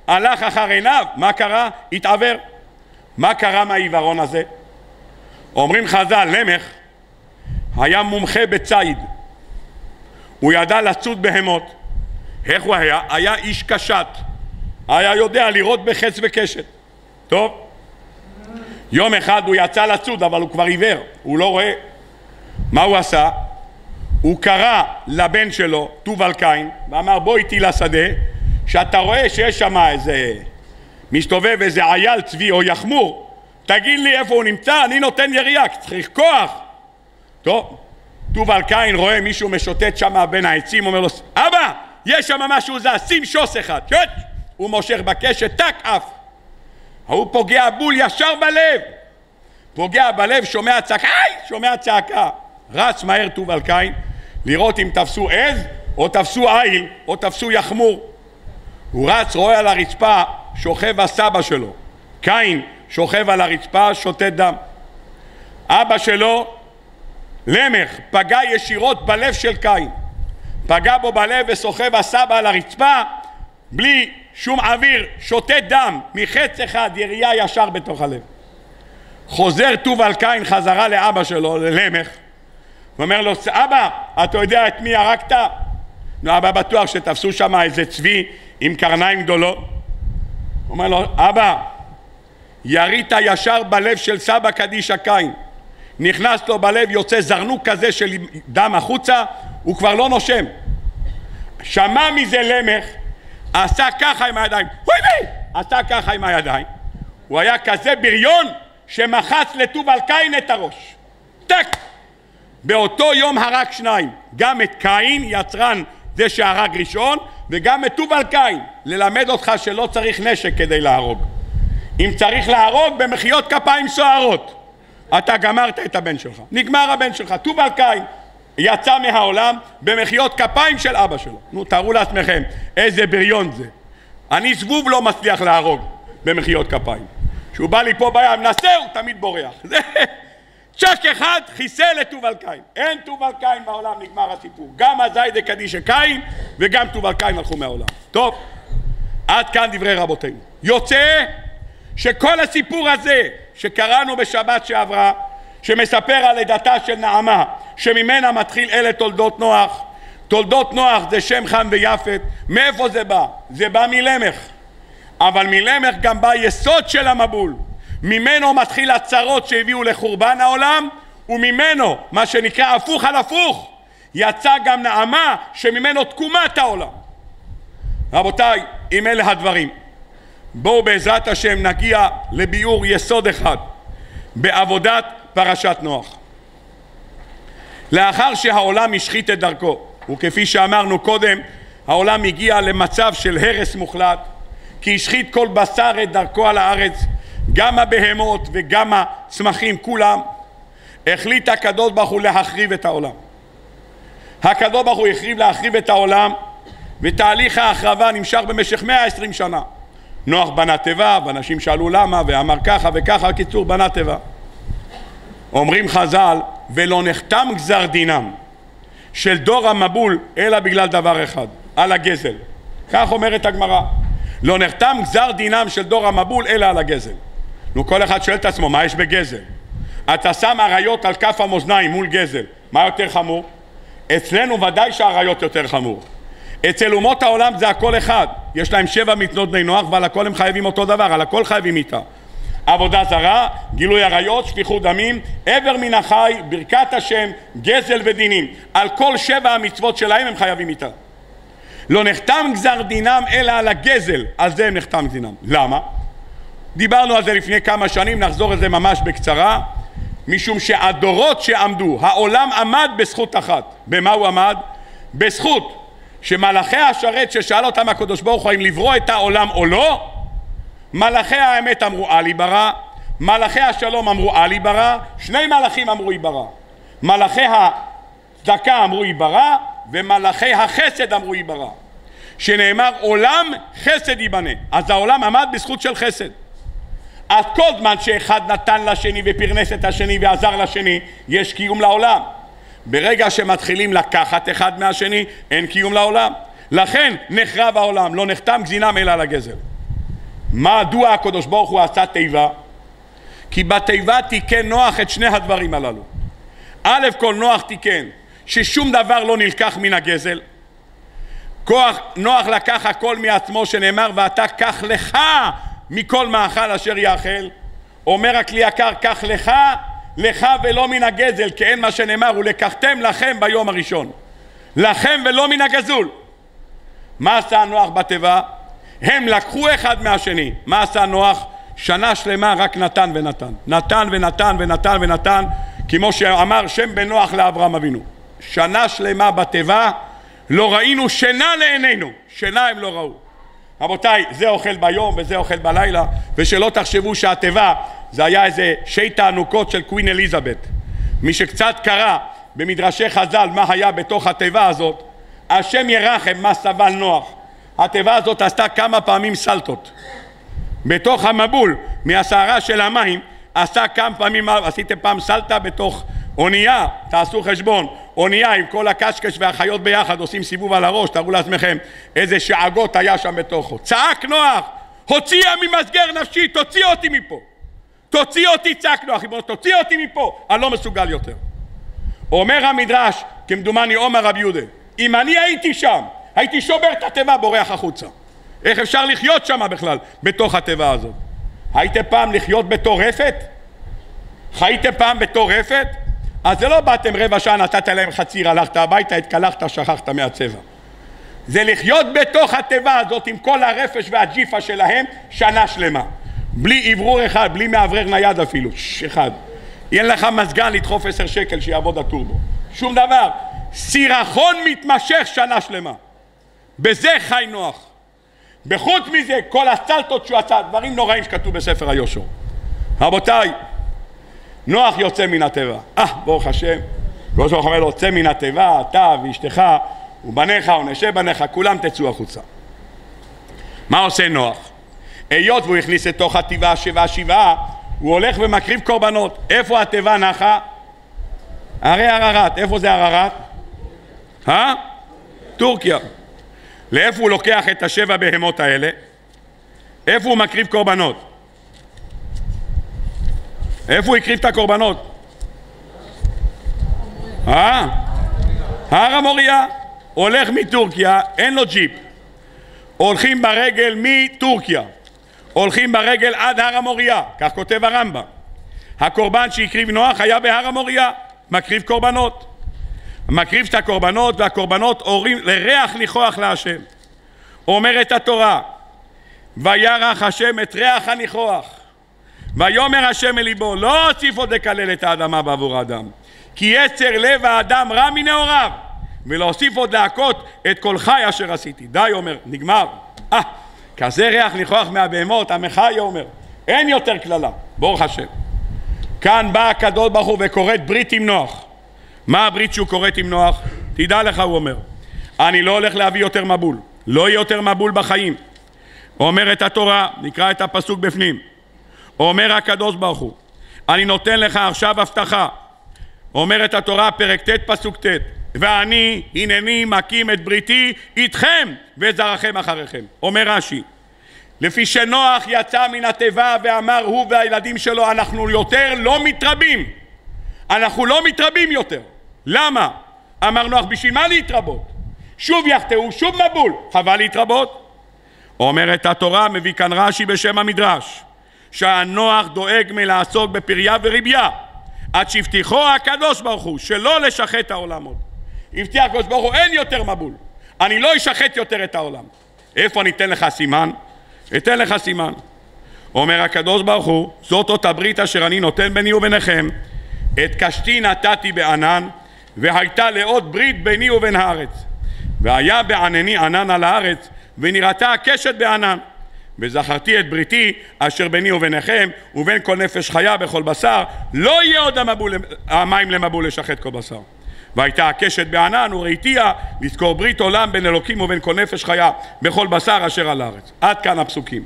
הלך אחר עיניו, מה קרה? התעוור. מה קרה מהעיוורון הזה? אומרים חז"ל, למך היה מומחה בציד, הוא ידע לצוד בהמות. איך הוא היה? היה איש קשת, היה יודע לראות בחץ וקשת. טוב, יום אחד הוא יצא לצוד אבל הוא כבר עיוור, הוא לא רואה. מה הוא עשה? הוא קרא לבן שלו, טובל קין, ואמר בוא איתי לשדה, שאתה רואה שיש שם איזה, מסתובב איזה אייל צבי או יחמור, תגיד לי איפה הוא נמצא, אני נותן ירייה, צריך כוח. טוב, תובל קין רואה מישהו משוטט שם בין העצים, אומר לו, אבא, יש שם משהו זז, שים שוס אחד. שט! הוא מושך בקשת, טק, עף. ההוא פוגע בול ישר בלב. פוגע בלב, שומע צעקה! שומע צעקה. רץ מהר תובל קין לראות אם תפסו עז, או תפסו עיל, או תפסו יחמור. הוא רץ, רואה על הרצפה, שוכב הסבא שלו. קין שוכב על הרצפה, שותת דם. אבא שלו, למך, פגע ישירות בלב של קין. פגע בו בלב וסוחב הסבא על הרצפה, בלי שום אוויר, שותת דם, מחץ אחד, ירייה ישר בתוך הלב. חוזר תובל קין חזרה לאבא שלו, ללמך, ואומר לו, אבא, אתה יודע את מי הרגת? נו, אבא בטוח שתפסו שם איזה צבי עם קרניים גדולות. הוא אומר לו, אבא, ירית ישר בלב של סבא קדישא קין. נכנס לו בלב, יוצא זרנוק כזה של דם החוצה, הוא כבר לא נושם. שמע מזה למך, עשה ככה עם הידיים, עשה ככה עם הידיים. הוא היה כזה בריון שמחץ לטובל קין את הראש. טק! באותו יום הרג שניים, גם את קין, יצרן זה שהרג ראשון, וגם את טובל קין, ללמד אותך שלא צריך נשק כדי להרוג. אם צריך להרוג במחיאות כפיים סוערות, אתה גמרת את הבן שלך. נגמר הבן שלך. טובל קין יצא מהעולם במחיאות כפיים של אבא שלו. נו, תארו לעצמכם איזה בריון זה. אני זבוב לא מצליח להרוג במחיאות כפיים. כשהוא בא לי פה בים, מנסה, הוא תמיד בורח. צ'ק אחד חיסל את תובל קין. אין תובל קין בעולם, נגמר הסיפור. גם הזיידה קדישא קין וגם תובל קין הלכו מהעולם. טוב, עד כאן דברי רבותינו. יוצא שכל הסיפור הזה שקראנו בשבת שעברה, שמספר על לידתה של נעמה, שממנה מתחיל אלה תולדות נוח, תולדות נוח זה שם חם ויפת, מאיפה זה בא? זה בא מלמך, אבל מלמך גם בא יסוד של המבול, ממנו מתחיל הצרות שהביאו לחורבן העולם, וממנו, מה שנקרא הפוך על הפוך, יצא גם נעמה שממנו תקומת העולם. רבותיי, אם אלה הדברים, בואו בעזרת השם נגיע לביאור יסוד אחד בעבודת פרשת נוח. לאחר שהעולם השחית את דרכו, וכפי שאמרנו קודם, העולם הגיע למצב של הרס מוחלט, כי השחית כל בשר את דרכו על הארץ, גם הבהמות וגם הצמחים כולם, החליט הקדוש ברוך הוא להחריב את העולם. הקדוש ברוך הוא החריב להחריב את העולם, ותהליך ההחרבה נמשך במשך 120 שנה. נוח בנה תיבה, ואנשים שאלו למה, ואמר ככה וככה, קיצור בנה תיבה. אומרים חז"ל, ולא נחתם גזר דינם של דור המבול אלא בגלל דבר אחד, על הגזל. כך אומרת הגמרא. לא נחתם גזר דינם של דור המבול אלא על הגזל. נו, כל אחד שואל את עצמו, מה יש בגזל? אתה שם אריות על כף המאזניים מול גזל, מה יותר חמור? אצלנו ודאי שהאריות יותר חמור. אצל אומות העולם זה הכל אחד. יש להם שבע מתנות בני נוח ועל הכל הם חייבים אותו דבר, על הכל חייבים איתה. עבודה זרה, גילוי עריות, שפיכות דמים, עבר מן החי, ברכת השם, גזל ודינים. על כל שבע המצוות שלהם הם חייבים איתה. לא נחתם גזר דינם אלא על הגזל, על זה הם נחתם דינם. למה? דיברנו על זה לפני כמה שנים, נחזור לזה ממש בקצרה. משום שהדורות שעמדו, העולם עמד בזכות אחת. במה הוא עמד? בזכות שמלאכי השרת ששאל אותם הקדוש ברוך הוא אם לברוא את העולם או לא, מלאכי האמת אמרו אל יברא, מלאכי השלום אמרו אל יברא, שני מלאכים אמרו יברא. מלאכי הצדקה אמרו יברא, ומלאכי החסד אמרו יברא. שנאמר עולם חסד ייבנה. אז העולם עמד בזכות של חסד. אז כל זמן שאחד נתן לשני ופרנס את השני ועזר לשני, יש קיום לעולם. ברגע שמתחילים לקחת אחד מהשני, אין קיום לעולם. לכן נחרב העולם, לא נחתם גזינם אלא על הגזל. מדוע הקדוש ברוך הוא עשה תיבה? כי בתיבה תיקן נוח את שני הדברים הללו. א' כל נוח תיקן ששום דבר לא נלקח מן הגזל. כוח נוח לקח הכל מעצמו שנאמר ואתה קח לך מכל מאכל אשר יאכל. אומר הכלי יקר קח לך לך ולא מן הגזל, כי אין מה שנאמר, ולקחתם לכם ביום הראשון. לכם ולא מן הגזול. מה עשה נוח בתיבה? הם לקחו אחד מהשני. מה עשה נוח? שנה שלמה רק נתן ונתן. נתן ונתן ונתן ונתן, כמו שאמר שם בן נוח לאברהם אבינו. שנה שלמה בתיבה לא ראינו שינה לעינינו, שינה הם לא ראו. רבותיי, זה אוכל ביום וזה אוכל בלילה, ושלא תחשבו שהתיבה זה היה איזה שי תענוקות של קווין אליזבת. מי שקצת קרא במדרשי חז"ל מה היה בתוך התיבה הזאת, השם ירחם מה סבל נוח. התיבה הזאת עשתה כמה פעמים סלטות. בתוך המבול מהסערה של המים עשה כמה פעמים, עשיתם פעם סלטה בתוך אונייה, תעשו חשבון, אונייה עם כל הקשקש והחיות ביחד עושים סיבוב על הראש, תארו לעצמכם איזה שאגות היה שם בתוכו. צעק נוח, הוציאה ממסגר נפשי, תוציא אותי מפה. תוציא אותי, צעק נוח, תוציא אותי מפה, אני לא מסוגל יותר. אומר המדרש, כמדומני עומר רבי יהודה, אם אני הייתי שם, הייתי שובר את התיבה, בורח החוצה. איך אפשר לחיות שם בכלל, בתוך התיבה הזאת? הייתם פעם לחיות בתור רפת? חייתם פעם בתור רפת? אז זה לא באתם רבע שעה, נתת להם חציר, הלכת הביתה, התקלחת, שכחת מהצבע. זה לחיות בתוך התיבה הזאת עם כל הרפש והג'יפה שלהם שנה שלמה. בלי אוורור אחד, בלי מאוורר נייד אפילו, שש אחד. אין לך מזגן לדחוף עשר שקל שיעבוד הטורבו. שום דבר. סירחון מתמשך שנה שלמה. בזה חי נוח. וחוץ מזה, כל הסלטות שהוא עשה, דברים נוראים שכתוב בספר היושר. רבותיי, נוח יוצא מן התיבה. אה, ברוך השם. הקדוש ברוך הוא אומר לו, צא מן התיבה, אתה ואשתך ובניך ונשי בניך, כולם תצאו החוצה. מה עושה נוח? היות והוא הכניס לתוך התיבה שבעה שבעה, הוא הולך ומקריב קורבנות. איפה התיבה נחה? הרי ערערת. איפה זה ערערת? אה? טורקיה. לאיפה הוא לוקח את השבע בהמות האלה? איפה הוא מקריב קורבנות? איפה הוא הקריב את הקורבנות? אה? הר המוריה. הולך מטורקיה, אין לו ג'יפ. הולכים ברגל מטורקיה. הולכים ברגל עד הר המוריה, כך כותב הרמב"ם. הקורבן שהקריב נוח היה בהר המוריה, מקריב קורבנות. מקריב את הקורבנות והקורבנות הורים לריח ניחוח להשם. אומרת התורה, וירח השם את ריח הניחוח ויאמר השם אל ליבו לא אוסיף עוד לקלל את האדמה בעבור האדם כי יצר לב האדם רע מנעוריו ולהוסיף עוד להכות את כל חי אשר עשיתי. די אומר נגמר. אה כזה ריח ניחוח מהבהמות עמך אומר. אין יותר קללה ברוך השם. כאן בא הקדוש ברוך הוא וכורת ברית עם נוח. מה הברית שהוא כורת עם נוח? תדע לך הוא אומר אני לא הולך להביא יותר מבול לא יהיה יותר מבול בחיים. אומרת התורה נקרא את הפסוק בפנים אומר הקדוש ברוך הוא, אני נותן לך עכשיו הבטחה. אומרת התורה, פרק ט', פסוק ט', ואני הנני מקים את בריתי איתכם ואת זרעכם אחריכם. אומר רש"י, לפי שנוח יצא מן התיבה ואמר הוא והילדים שלו אנחנו יותר לא מתרבים אנחנו לא מתרבים יותר למה? אמר נוח בשביל מה להתרבות? שוב יחטאו, שוב מבול, חבל להתרבות אומרת התורה, מביא כאן רש"י בשם המדרש שהנוח דואג מלעסוק בפריה וריביה עד שהבטיחו הקדוש ברוך הוא שלא לשחט העולם עוד. הבטיח הקדוש ברוך הוא אין יותר מבול, אני לא אשחט יותר את העולם. איפה אני אתן לך סימן? אתן לך סימן. אומר הקדוש ברוך הוא זאת אות הברית אשר אני נותן ביני וביניכם את קשתי נתתי בענן והייתה לאות ברית ביני ובין הארץ והיה בענני ענן על הארץ ונראתה הקשת בענן וזכרתי את בריתי אשר ביני וביניכם ובין כל נפש חיה בכל בשר לא יהיה עוד המבול, המים למבול לשחט כל בשר. והייתה הקשת בענן וראיתיה לזכור ברית עולם בין אלוקים ובין כל נפש חיה בכל בשר אשר על הארץ. עד כאן הפסוקים.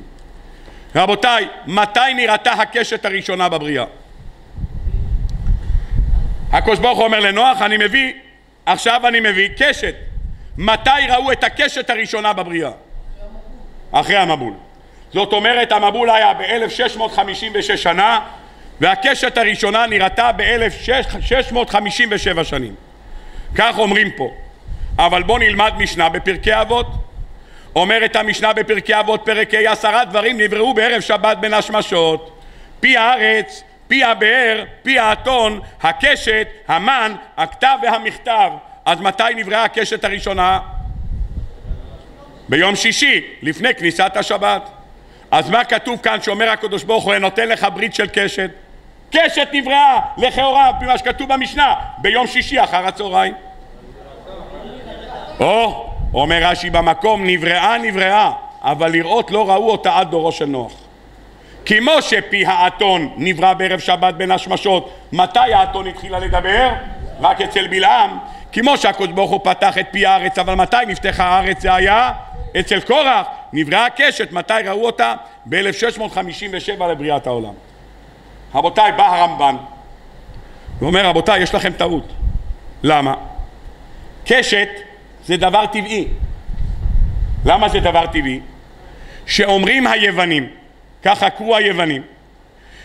רבותיי מתי נראתה הקשת הראשונה בבריאה? הקדוש ברוך הוא אומר לנוח אני מביא עכשיו אני מביא קשת. מתי ראו את הקשת הראשונה בבריאה? אחרי המבול זאת אומרת המבול היה ב-1656 שנה והקשת הראשונה נראתה ב-1657 שנים. כך אומרים פה. אבל בואו נלמד משנה בפרקי אבות. אומרת המשנה בפרקי אבות פרק ה' עשרה דברים נבראו בערב שבת בין השמשות. פי הארץ, פי הבאר, פי האתון, הקשת, המן, הכתב והמכתב. אז מתי נבראה הקשת הראשונה? ביום שישי לפני כניסת השבת אז מה כתוב כאן שאומר הקדוש ברוך הוא נותן לך ברית של קשת? קשת נבראה לכאורה, על פי מה שכתוב במשנה, ביום שישי אחר הצהריים. או, אומר רש"י במקום, נבראה נבראה, אבל לראות לא ראו אותה עד דורו של נוח. כמו שפי האתון נברא בערב שבת בין השמשות, מתי האתון התחילה לדבר? רק אצל בלעם. כמו שהקדוש ברוך הוא פתח את פי הארץ, אבל מתי נפתחה הארץ זה היה? אצל קורח. נבראה הקשת, מתי ראו אותה? ב-1657 לבריאת העולם. רבותיי, בא הרמב"ן ואומר, רבותיי, יש לכם טעות. למה? קשת זה דבר טבעי. למה זה דבר טבעי? שאומרים היוונים, ככה קרו היוונים,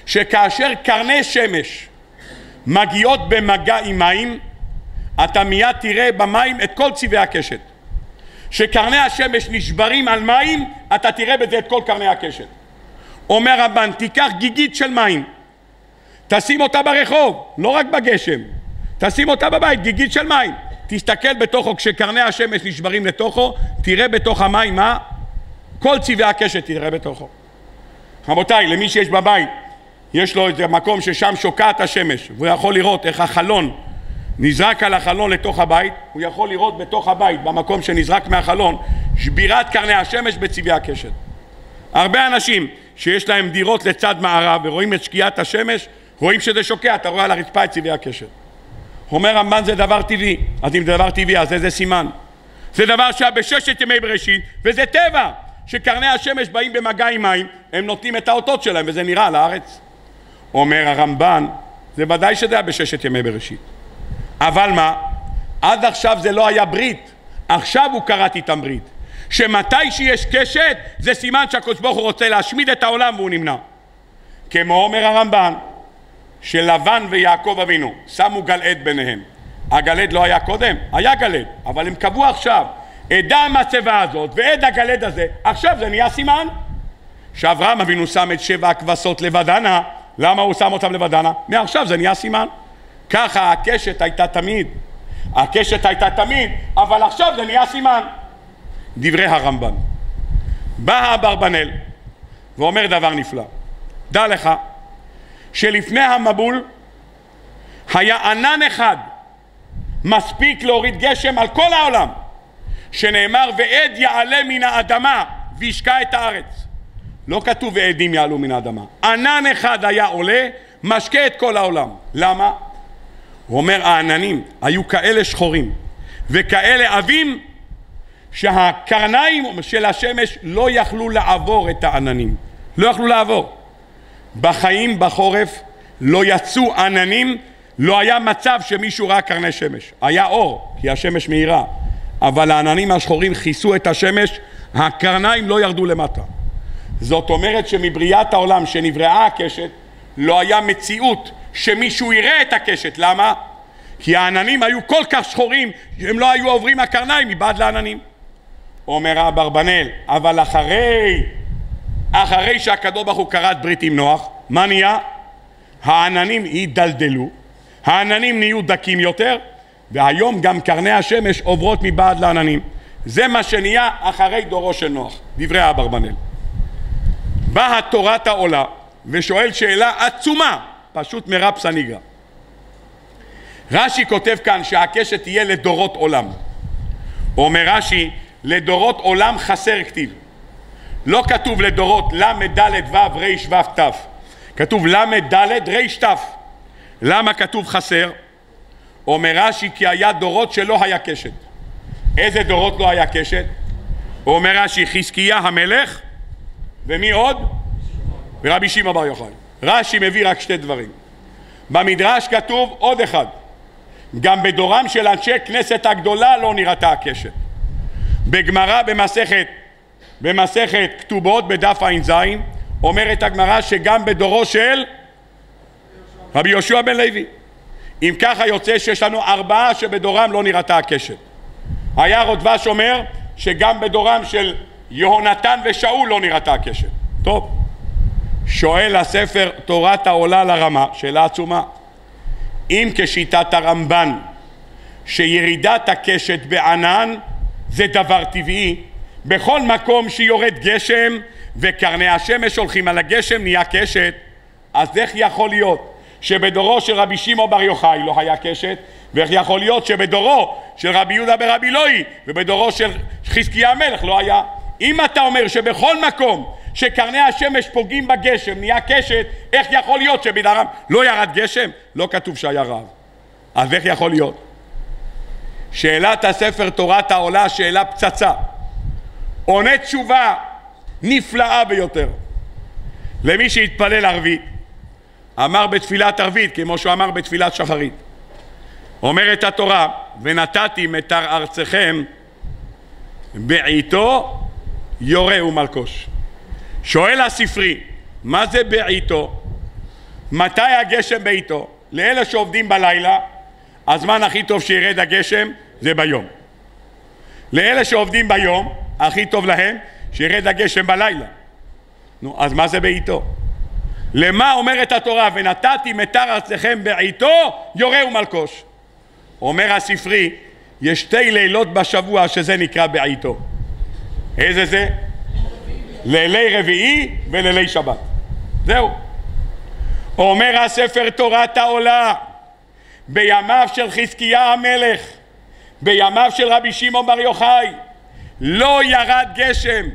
שכאשר קרני שמש מגיעות במגע עם מים, אתה מיד תראה במים את כל צבעי הקשת. שקרני השמש נשברים על מים, אתה תראה בזה את כל קרני הקשת. אומר רבן, תיקח גיגית של מים, תשים אותה ברחוב, לא רק בגשם, תשים אותה בבית, גיגית של מים. תסתכל בתוכו, כשקרני השמש נשברים לתוכו, תראה בתוך המים מה? כל צבעי הקשת תראה בתוכו. רבותיי, למי שיש בבית, יש לו איזה מקום ששם שוקעת השמש, והוא יכול לראות איך החלון נזרק על החלון לתוך הבית, הוא יכול לראות בתוך הבית, במקום שנזרק מהחלון, שבירת קרני השמש בצבעי הקשת. הרבה אנשים שיש להם דירות לצד מערב ורואים את שקיעת השמש, רואים שזה שוקע, אתה רואה על הרצפה את צבעי הקשת. אומר רמב"ן זה דבר טבעי, אז אם זה דבר טבעי אז איזה סימן? זה דבר שהיה בששת ימי בראשית וזה טבע שקרני השמש באים במגע עם מים, הם נותנים את האותות שלהם וזה נראה על הארץ. אומר הרמב"ן, זה ודאי שזה היה בששת ימי בראשית. אבל מה? עד עכשיו זה לא היה ברית, עכשיו הוא כרת איתם ברית. שמתי שיש קשת זה סימן שהקדוש ברוך הוא רוצה להשמיד את העולם והוא נמנע. כמו אומר הרמב"ן, שלבן ויעקב אבינו שמו גלעד ביניהם. הגלעד לא היה קודם? היה גלעד, אבל הם קבעו עכשיו עדה המצבה הזאת ועד הגלעד הזה, עכשיו זה נהיה סימן. שאברהם אבינו שם את שבע הכבשות לבדנה, למה הוא שם אותם לבדנה? מעכשיו זה נהיה סימן. ככה הקשת הייתה תמיד. הקשת הייתה תמיד, אבל עכשיו זה נהיה סימן. דברי הרמב"ן. בא אברבנאל ואומר דבר נפלא. דע לך שלפני המבול היה ענן אחד מספיק להוריד גשם על כל העולם שנאמר ועד יעלה מן האדמה וישקע את הארץ לא כתוב ועדים יעלו מן האדמה ענן אחד היה עולה משקה את כל העולם למה? הוא אומר העננים היו כאלה שחורים וכאלה עבים שהקרניים של השמש לא יכלו לעבור את העננים. לא יכלו לעבור. בחיים בחורף לא יצאו עננים לא היה מצב שמישהו ראה קרני שמש. היה אור כי השמש מאירה אבל העננים השחורים כיסו את השמש הקרניים לא ירדו למטה. זאת אומרת שמבריאת העולם שנבראה הקשת לא היה מציאות שמישהו יראה את הקשת, למה? כי העננים היו כל כך שחורים שהם לא היו עוברים הקרניים מבעד לעננים. אומר אברבנאל, אבל אחרי, אחרי שהקדוש ברוך הוא כרת ברית עם נוח, מה נהיה? העננים הידלדלו, העננים נהיו דקים יותר, והיום גם קרני השמש עוברות מבעד לעננים. זה מה שנהיה אחרי דורו של נוח, דברי אברבנאל. באה תורת העולה ושואל שאלה עצומה, פשוט מרפסא ניגרא. רש"י כותב כאן שהקשת תהיה לדורות עולם. אומר רש"י, לדורות עולם חסר כתיב. לא כתוב לדורות ל"ד ו' ר' ו' ת', כתוב ל"ד ר' ת'. למה כתוב חסר? אומר רש"י כי היה דורות שלא היה קשת. איזה דורות לא היה קשת? אומר רש"י חזקיה המלך ומי עוד? ורבי שמעון בר יוחאי. רש"י מביא רק שתי דברים. במדרש כתוב עוד אחד, גם בדורם של אנשי כנסת הגדולה לא נראתה הקשת. בגמרא במסכת, במסכת כתובות בדף ע"ז אומרת הגמרא שגם בדורו של רבי יהושע בן לוי. אם ככה יוצא שיש לנו ארבעה שבדורם לא נראתה הקשת. היה רודבש אומר שגם בדורם של יהונתן ושאול לא נראתה הקשת. טוב, שואל הספר תורת העולה לרמה, שאלה עצומה. אם כשיטת הרמב"ן שירידת הקשת בענן זה דבר טבעי, בכל מקום שיורד גשם וקרני השמש הולכים על הגשם נהיה קשת, אז איך יכול להיות שבדורו של רבי שמעון בר יוחאי לא היה קשת, ואיך יכול להיות שבדורו של רבי יהודה ברבי לוי ובדורו של חזקיה המלך לא היה? אם אתה אומר שבכל מקום שקרני השמש פוגעים בגשם נהיה קשת, איך יכול להיות שבדרם לא ירד גשם? לא כתוב שהיה רב. אז איך יכול להיות? שאלת הספר תורת העולה שאלה פצצה. עונה תשובה נפלאה ביותר. למי שהתפלל ערבית, אמר בתפילת ערבית כמו שהוא אמר בתפילת שחרית. אומרת התורה, ונתתי מטר ארצכם בעיתו יורה ומלקוש. שואל הספרי, מה זה בעיתו? מתי הגשם בעיתו? לאלה שעובדים בלילה, הזמן הכי טוב שירד הגשם זה ביום. לאלה שעובדים ביום, הכי טוב להם שירד הגשם בלילה. נו, אז מה זה בעיתו? למה אומרת התורה, ונתתי מטר ארצכם בעיתו, יורה ומלקוש. אומר הספרי, יש שתי לילות בשבוע שזה נקרא בעיתו. איזה זה? לילי רביעי ולילי שבת. זהו. אומר הספר תורת העולה, בימיו של חזקיה המלך, בימיו של רבי שמעון בר יוחאי, לא ירד גשם,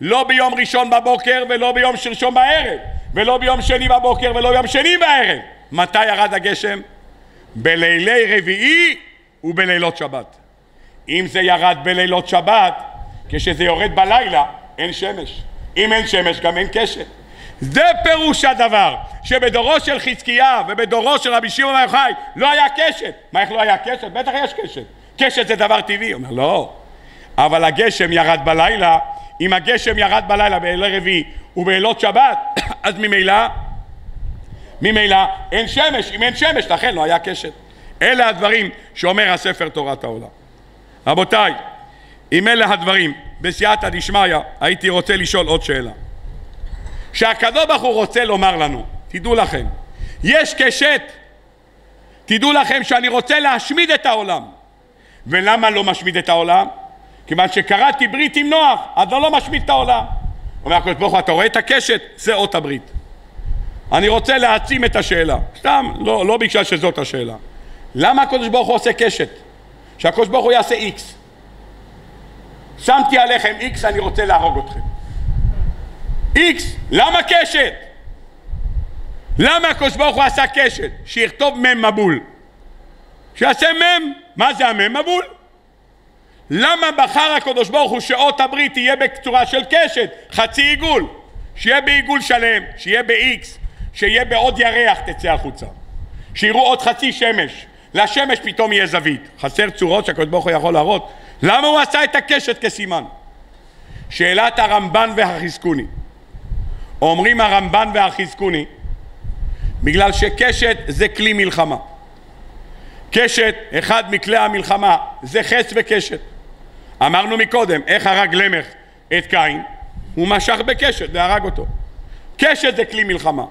לא ביום ראשון בבוקר ולא ביום שלשום בערב, ולא ביום שני בבוקר ולא ביום שני בערב. מתי ירד הגשם? בלילי רביעי ובלילות שבת. אם זה ירד בלילות שבת, כשזה יורד בלילה, אין שמש. אם אין שמש גם אין קשת. זה פירוש הדבר, שבדורו של חזקיה ובדורו של רבי שמעון יוחאי לא היה קשת. מה, איך לא היה קשת? בטח יש קשת. קשת זה דבר טבעי. הוא אומר, לא. אבל הגשם ירד בלילה, אם הגשם ירד בלילה באלי רביעי ובלילות שבת, אז ממילא, ממילא אין שמש. אם אין שמש, לכן לא היה קשת. אלה הדברים שאומר הספר תורת העולם. רבותיי, אם אלה הדברים, בסייעתא דשמיא, הייתי רוצה לשאול עוד שאלה. שהקדוש ברוך הוא רוצה לומר לנו, תדעו לכם, יש קשת, תדעו לכם שאני רוצה להשמיד את העולם. ולמה לא משמיד את העולם? כיוון שקראתי ברית עם נוח, אז אני לא משמיד את העולם. אומר הקדוש ברוך הוא, אתה רואה את הקשת? זה אות הברית. אני רוצה להעצים את השאלה, סתם, לא, לא בגלל שזאת השאלה. למה הקדוש ברוך הוא עושה קשת? שהקדוש ברוך הוא יעשה איקס. שמתי עליכם איקס, אני רוצה להרוג אתכם. איקס, למה קשת? למה הקדוש ברוך הוא עשה קשת? שיכתוב מם מבול. שיעשה מם, מה זה המם מבול? למה בחר הקדוש ברוך הוא שאות הברית תהיה בצורה של קשת, חצי עיגול? שיהיה בעיגול שלם, שיהיה ב-X, שיהיה בעוד ירח תצא החוצה. שיראו עוד חצי שמש, לשמש פתאום יהיה זווית. חסר צורות שהקדוש ברוך הוא יכול להראות. למה הוא עשה את הקשת כסימן? שאלת הרמב"ן והחזקוני. אומרים הרמב"ן והחזקוני בגלל שקשת זה כלי מלחמה. קשת, אחד מכלי המלחמה, זה חץ וקשת. אמרנו מקודם, איך הרג למך את קין? הוא משך בקשת והרג אותו. קשת זה כלי מלחמה.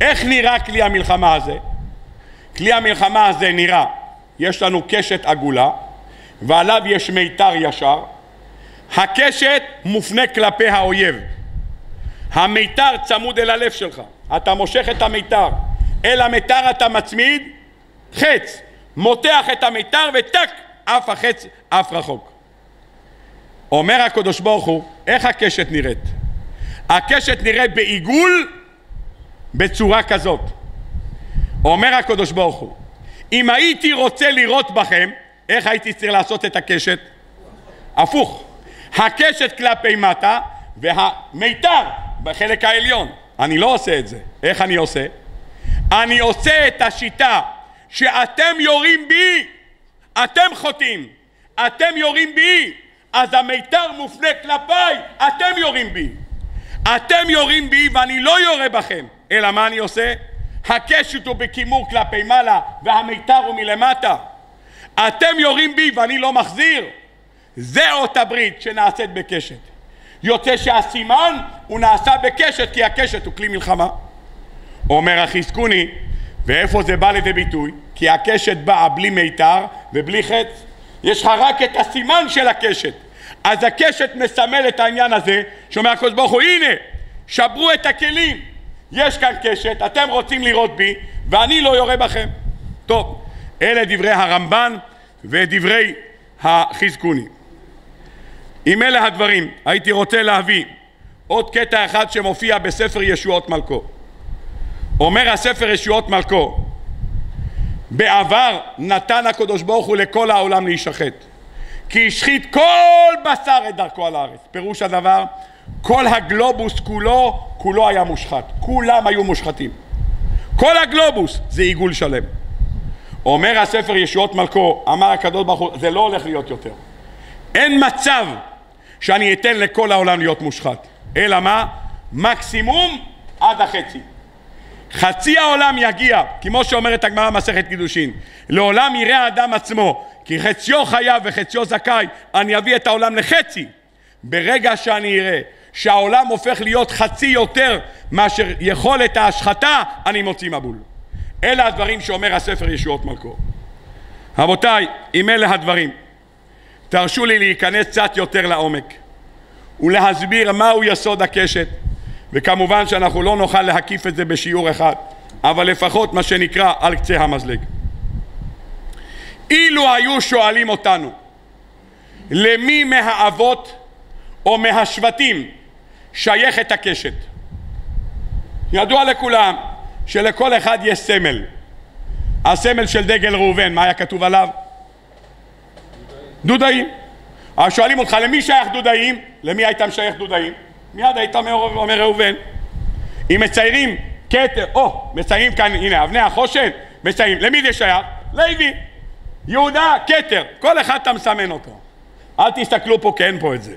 איך נראה כלי המלחמה הזה? כלי המלחמה הזה נראה, יש לנו קשת עגולה ועליו יש מיתר ישר, הקשת מופנה כלפי האויב, המיתר צמוד אל הלב שלך, אתה מושך את המיתר, אל המיתר אתה מצמיד חץ, מותח את המיתר וטק, אף החץ אף רחוק. אומר הקדוש ברוך הוא, איך הקשת נראית? הקשת נראית בעיגול בצורה כזאת. אומר הקדוש ברוך הוא, אם הייתי רוצה לראות בכם, איך הייתי צריך לעשות את הקשת? הפוך. הקשת כלפי מטה והמיתר בחלק העליון. אני לא עושה את זה. איך אני עושה? אני עושה את השיטה שאתם יורים בי, אתם חוטאים, אתם יורים בי, אז המיתר מופנה כלפיי, אתם יורים בי. אתם יורים בי ואני לא יורה בכם, אלא מה אני עושה? הקשת הוא בכימור כלפי מעלה והמיתר הוא מלמטה. אתם יורים בי ואני לא מחזיר. זה אות הברית שנעשית בקשת. יוצא שהסימן הוא נעשה בקשת כי הקשת הוא כלי מלחמה. אומר החזקוני, ואיפה זה בא לידי ביטוי? כי הקשת באה בלי מיתר ובלי חץ. יש לך רק את הסימן של הקשת. אז הקשת מסמל את העניין הזה, שאומר הקדוש ברוך הוא, הנה, שברו את הכלים, יש כאן קשת, אתם רוצים לראות בי, ואני לא יורה בכם. טוב, אלה דברי הרמב"ן ודברי החזקוני. עם אלה הדברים, הייתי רוצה להביא עוד קטע אחד שמופיע בספר ישועות מלכו. אומר הספר ישועות מלכו, בעבר נתן הקדוש ברוך הוא לכל העולם להישחט, כי השחית כל בשר את דרכו על הארץ. פירוש הדבר, כל הגלובוס כולו, כולו היה מושחת. כולם היו מושחתים. כל הגלובוס זה עיגול שלם. אומר הספר ישועות מלכו, אמר הקדוש ברוך הוא, זה לא הולך להיות יותר. אין מצב שאני אתן לכל העולם להיות מושחת. אלא מה? מקסימום עד החצי. חצי העולם יגיע, כמו שאומרת הגמרא מסכת קידושין, לעולם יראה האדם עצמו, כי חציו חייב וחציו זכאי, אני אביא את העולם לחצי. ברגע שאני אראה שהעולם הופך להיות חצי יותר מאשר יכולת ההשחתה, אני מוציא מבול. אלה הדברים שאומר הספר ישועות מלכו. רבותיי, אם אלה הדברים, תרשו לי להיכנס קצת יותר לעומק ולהסביר מהו יסוד הקשת וכמובן שאנחנו לא נוכל להקיף את זה בשיעור אחד אבל לפחות מה שנקרא על קצה המזלג. אילו היו שואלים אותנו למי מהאבות או מהשבטים שייכת הקשת ידוע לכולם שלכל אחד יש סמל הסמל של דגל ראובן, מה היה כתוב עליו? דודאים. אז שואלים אותך למי שייך דודאים? למי היית משייך דודאים? מיד היית אומר ראובן. אם מציירים כתר, או, מציירים כאן, הנה, אבני החושן, מציירים, למי זה שייך? לוי. יהודה, כתר, כל אחד אתה מסמן אותו. אל תסתכלו פה כי אין פה את זה.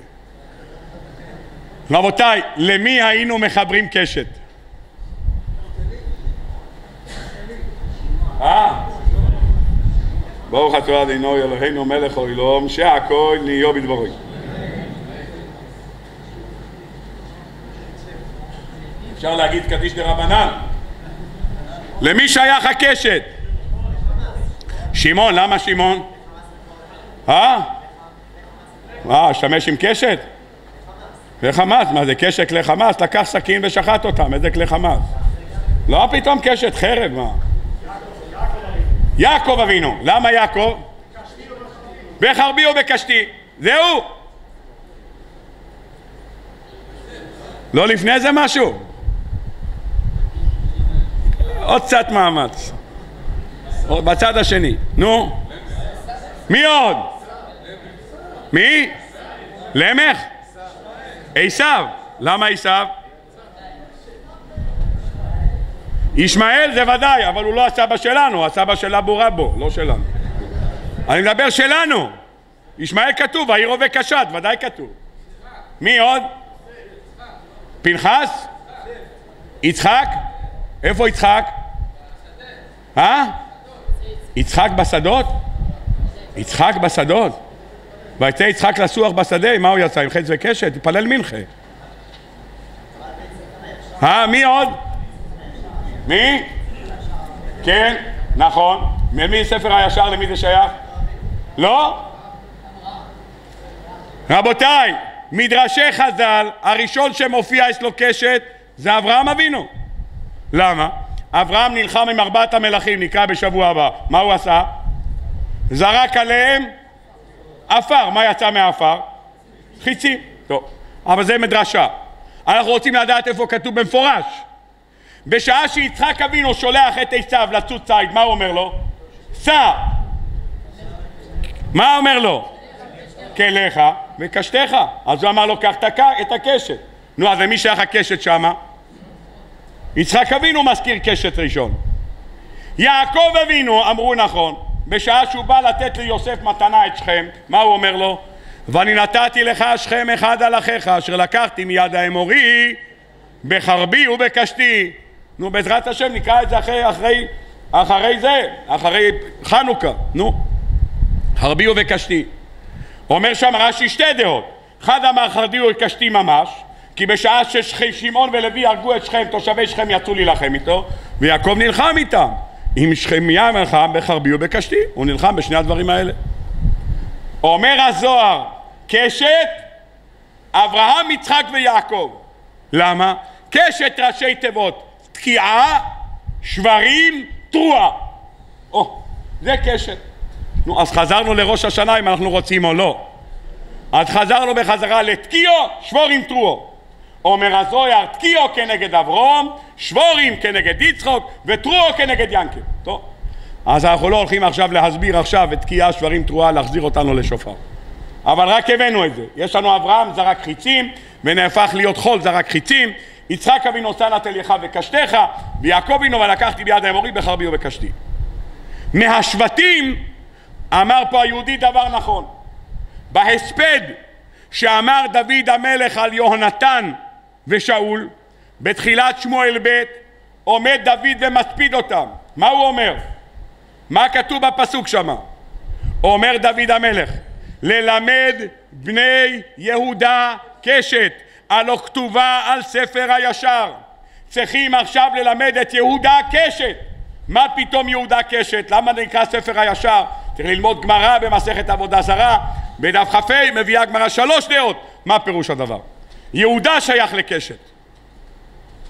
רבותיי, למי היינו מחברים קשת? אה? ברוך אתה אדינו אלוהינו מלך העולם שהכל נהיו בדברו. אפשר להגיד קדיש דה רבנן. למי שייך הקשת? שמעון, למה שמעון? אה? אה, השתמש עם קשת? כלי חמאס, מה זה קשת כלי חמאס? לקח סכין ושחט אותם, איזה כלי חמאס? לא פתאום קשת, חרב, מה? יעקב אבינו, למה יעקב? בחרבי ובקשתי, זהו. לא לפני זה משהו? עוד קצת מאמץ. בצד השני. נו. מי עוד? מי? למך? עשיו. למה עשיו? ישמעאל זה ודאי, אבל הוא לא הסבא שלנו, הסבא של אבו רבו, לא שלנו. אני מדבר שלנו. ישמעאל כתוב, העיר עובד קשת, ודאי כתוב. מי עוד? פנחס? יצחק? איפה יצחק? אה? יצחק בשדות? יצחק בשדות? ויצא יצחק לסוח בשדה, מה הוא יצא? עם חץ וקשת? התפלל מנחה. אה, מי עוד? מי? כן, נכון. ממי ספר הישר למי זה שייך? לא? רבותיי, מדרשי חז"ל, הראשון שמופיע אצלו קשת זה אברהם אבינו. למה? אברהם נלחם עם ארבעת המלכים, נקרא בשבוע הבא. מה הוא עשה? זרק עליהם עפר. מה יצא מהעפר? חיצים. טוב, אבל זה מדרשה. אנחנו רוצים לדעת איפה כתוב במפורש. בשעה שיצחק אבינו שולח את עשיו לצוד ציד, מה הוא אומר לו? סע! מה אומר לו? כליך וקשתך. אז הוא אמר לו, קח את הקשת. נו, אז למי שייך הקשת שמה? יצחק אבינו מזכיר קשת ראשון. יעקב אבינו, אמרו נכון, בשעה שהוא בא לתת ליוסף מתנה את שכם, מה הוא אומר לו? ואני נתתי לך שכם אחד על אחיך, אשר לקחתי מיד האמורי בחרבי ובקשתי נו, בעזרת השם נקרא את זה אחרי, אחרי, אחרי זה, אחרי חנוכה, נו. חרבי ובקשתי. אומר שם רש"י שתי דעות. אחד אמר חרבי ובקשתי ממש, כי בשעה ששמעון ולוי הרגו את שכם, תושבי שכם יצאו להילחם איתו, ויעקב נלחם איתם. עם שכמיה נלחם בחרבי ובקשתי, הוא נלחם בשני הדברים האלה. אומר הזוהר, קשת, אברהם, יצחק ויעקב. למה? קשת ראשי תיבות, תקיעה, שברים, תרועה. או, זה קשת. נו, אז חזרנו לראש השנה אם אנחנו רוצים או לא. אז חזרנו בחזרה לתקיעו, שבור תרועו. אומר הזויר, תקיעו כנגד אברום, שבורים כנגד יצחוק וטרועו כנגד ינקל. טוב. אז אנחנו לא הולכים עכשיו להסביר עכשיו את תקיעה, שברים, תרועה, להחזיר אותנו לשופר. אבל רק הבאנו את זה. יש לנו אברהם זרק חיצים, ונהפך להיות חול זרק חיצים, יצחק אבינו שא נטל וקשתך, ויעקב אבינו ולקחתי ביד האמורי בחרבי ובקשתי. מהשבטים אמר פה היהודי דבר נכון. בהספד שאמר דוד המלך על יהונתן ושאול, בתחילת שמואל ב', עומד דוד ומספיד אותם. מה הוא אומר? מה כתוב בפסוק שמה? אומר דוד המלך, ללמד בני יהודה קשת, הלא כתובה על ספר הישר. צריכים עכשיו ללמד את יהודה קשת. מה פתאום יהודה קשת? למה נקרא ספר הישר? צריך ללמוד גמרא במסכת עבודה זרה, בדף כ"ה מביאה גמרא שלוש דעות. מה פירוש הדבר? יהודה שייך לקשת.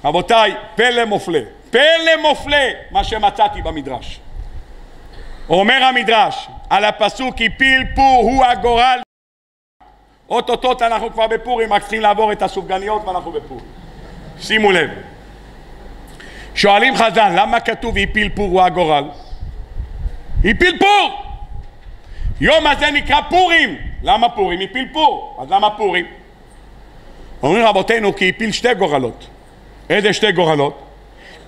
רבותיי, פלא מופלא. פלא מופלא מה שמצאתי במדרש. אומר המדרש על הפסוק הפיל פור הוא הגורל אוטוטוט אנחנו כבר בפורים רק צריכים לעבור את הסופגניות ואנחנו בפורים שימו לב שואלים חז"ל למה כתוב הפיל פור הגורל? הפיל פור יום הזה נקרא פורים למה פורים? הפיל פור אז למה פורים? אומרים רבותינו כי הפיל שתי גורלות איזה שתי גורלות?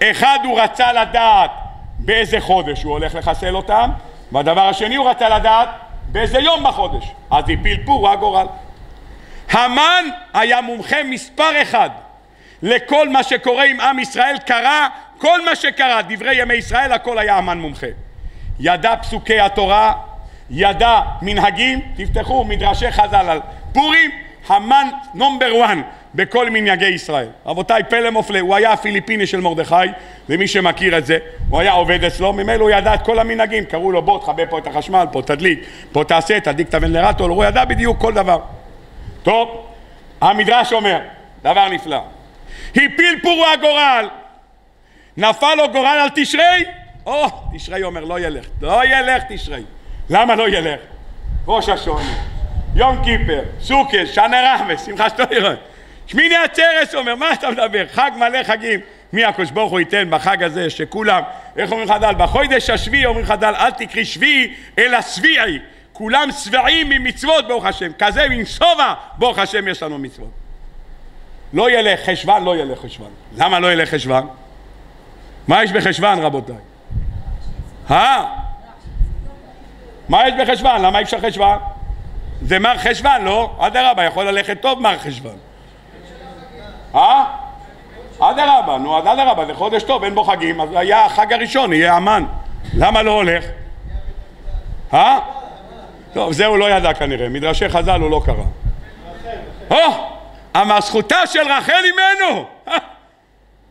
אחד הוא רצה לדעת באיזה חודש הוא הולך לחסל אותם והדבר השני הוא רצה לדעת באיזה יום בחודש אז הפיל פור הגורל המן היה מומחה מספר אחד לכל מה שקורה עם עם ישראל. קרה כל מה שקרה. דברי ימי ישראל הכל היה המן מומחה. ידע פסוקי התורה ידע מנהגים. תפתחו מדרשי חז"ל על פורים המן נומבר וואן בכל מנהגי ישראל. רבותיי, פלא מופלא, הוא היה הפיליפיני של מרדכי, למי שמכיר את זה, הוא היה עובד אצלו, ממילא הוא ידע את כל המנהגים, קראו לו בוא תכבה פה את החשמל, פה תדליק, פה תעשה, תדליק את הוונרטור, הוא ידע בדיוק כל דבר. טוב, המדרש אומר, דבר נפלא, הפיל פורו הגורל, נפל לו גורל על תשרי, או, תשרי אומר לא ילך, לא ילך תשרי, למה לא ילך? ראש השעונים, יום כיפר, סוכר, שנה רחמס, שמחה שטוירון שמיני עצרס אומר, מה אתה מדבר? חג מלא חגים. מי הקדוש ברוך הוא ייתן בחג הזה שכולם, איך אומרים חדל? בחודש השביעי אומרים חדל, אל תקרי שביעי אלא שביעי. כולם שבעים ממצוות ברוך השם. כזה מן שובע ברוך השם יש לנו מצוות. לא ילך חשוון, לא ילך חשוון. למה לא ילך חשוון? מה יש בחשוון רבותיי? אה? מה יש בחשוון? למה אי אפשר חשוון? זה מר חשוון, לא? אדרבה, יכול ללכת טוב מר חשוון. אה? אדרבה, נו, אדרבה, זה חודש טוב, אין בו חגים, אז היה החג הראשון, יהיה המן. למה לא הולך? אה? טוב, זה הוא לא ידע כנראה, מדרשי חז"ל הוא לא קרא. או, אמר זכותה של רחל אימנו!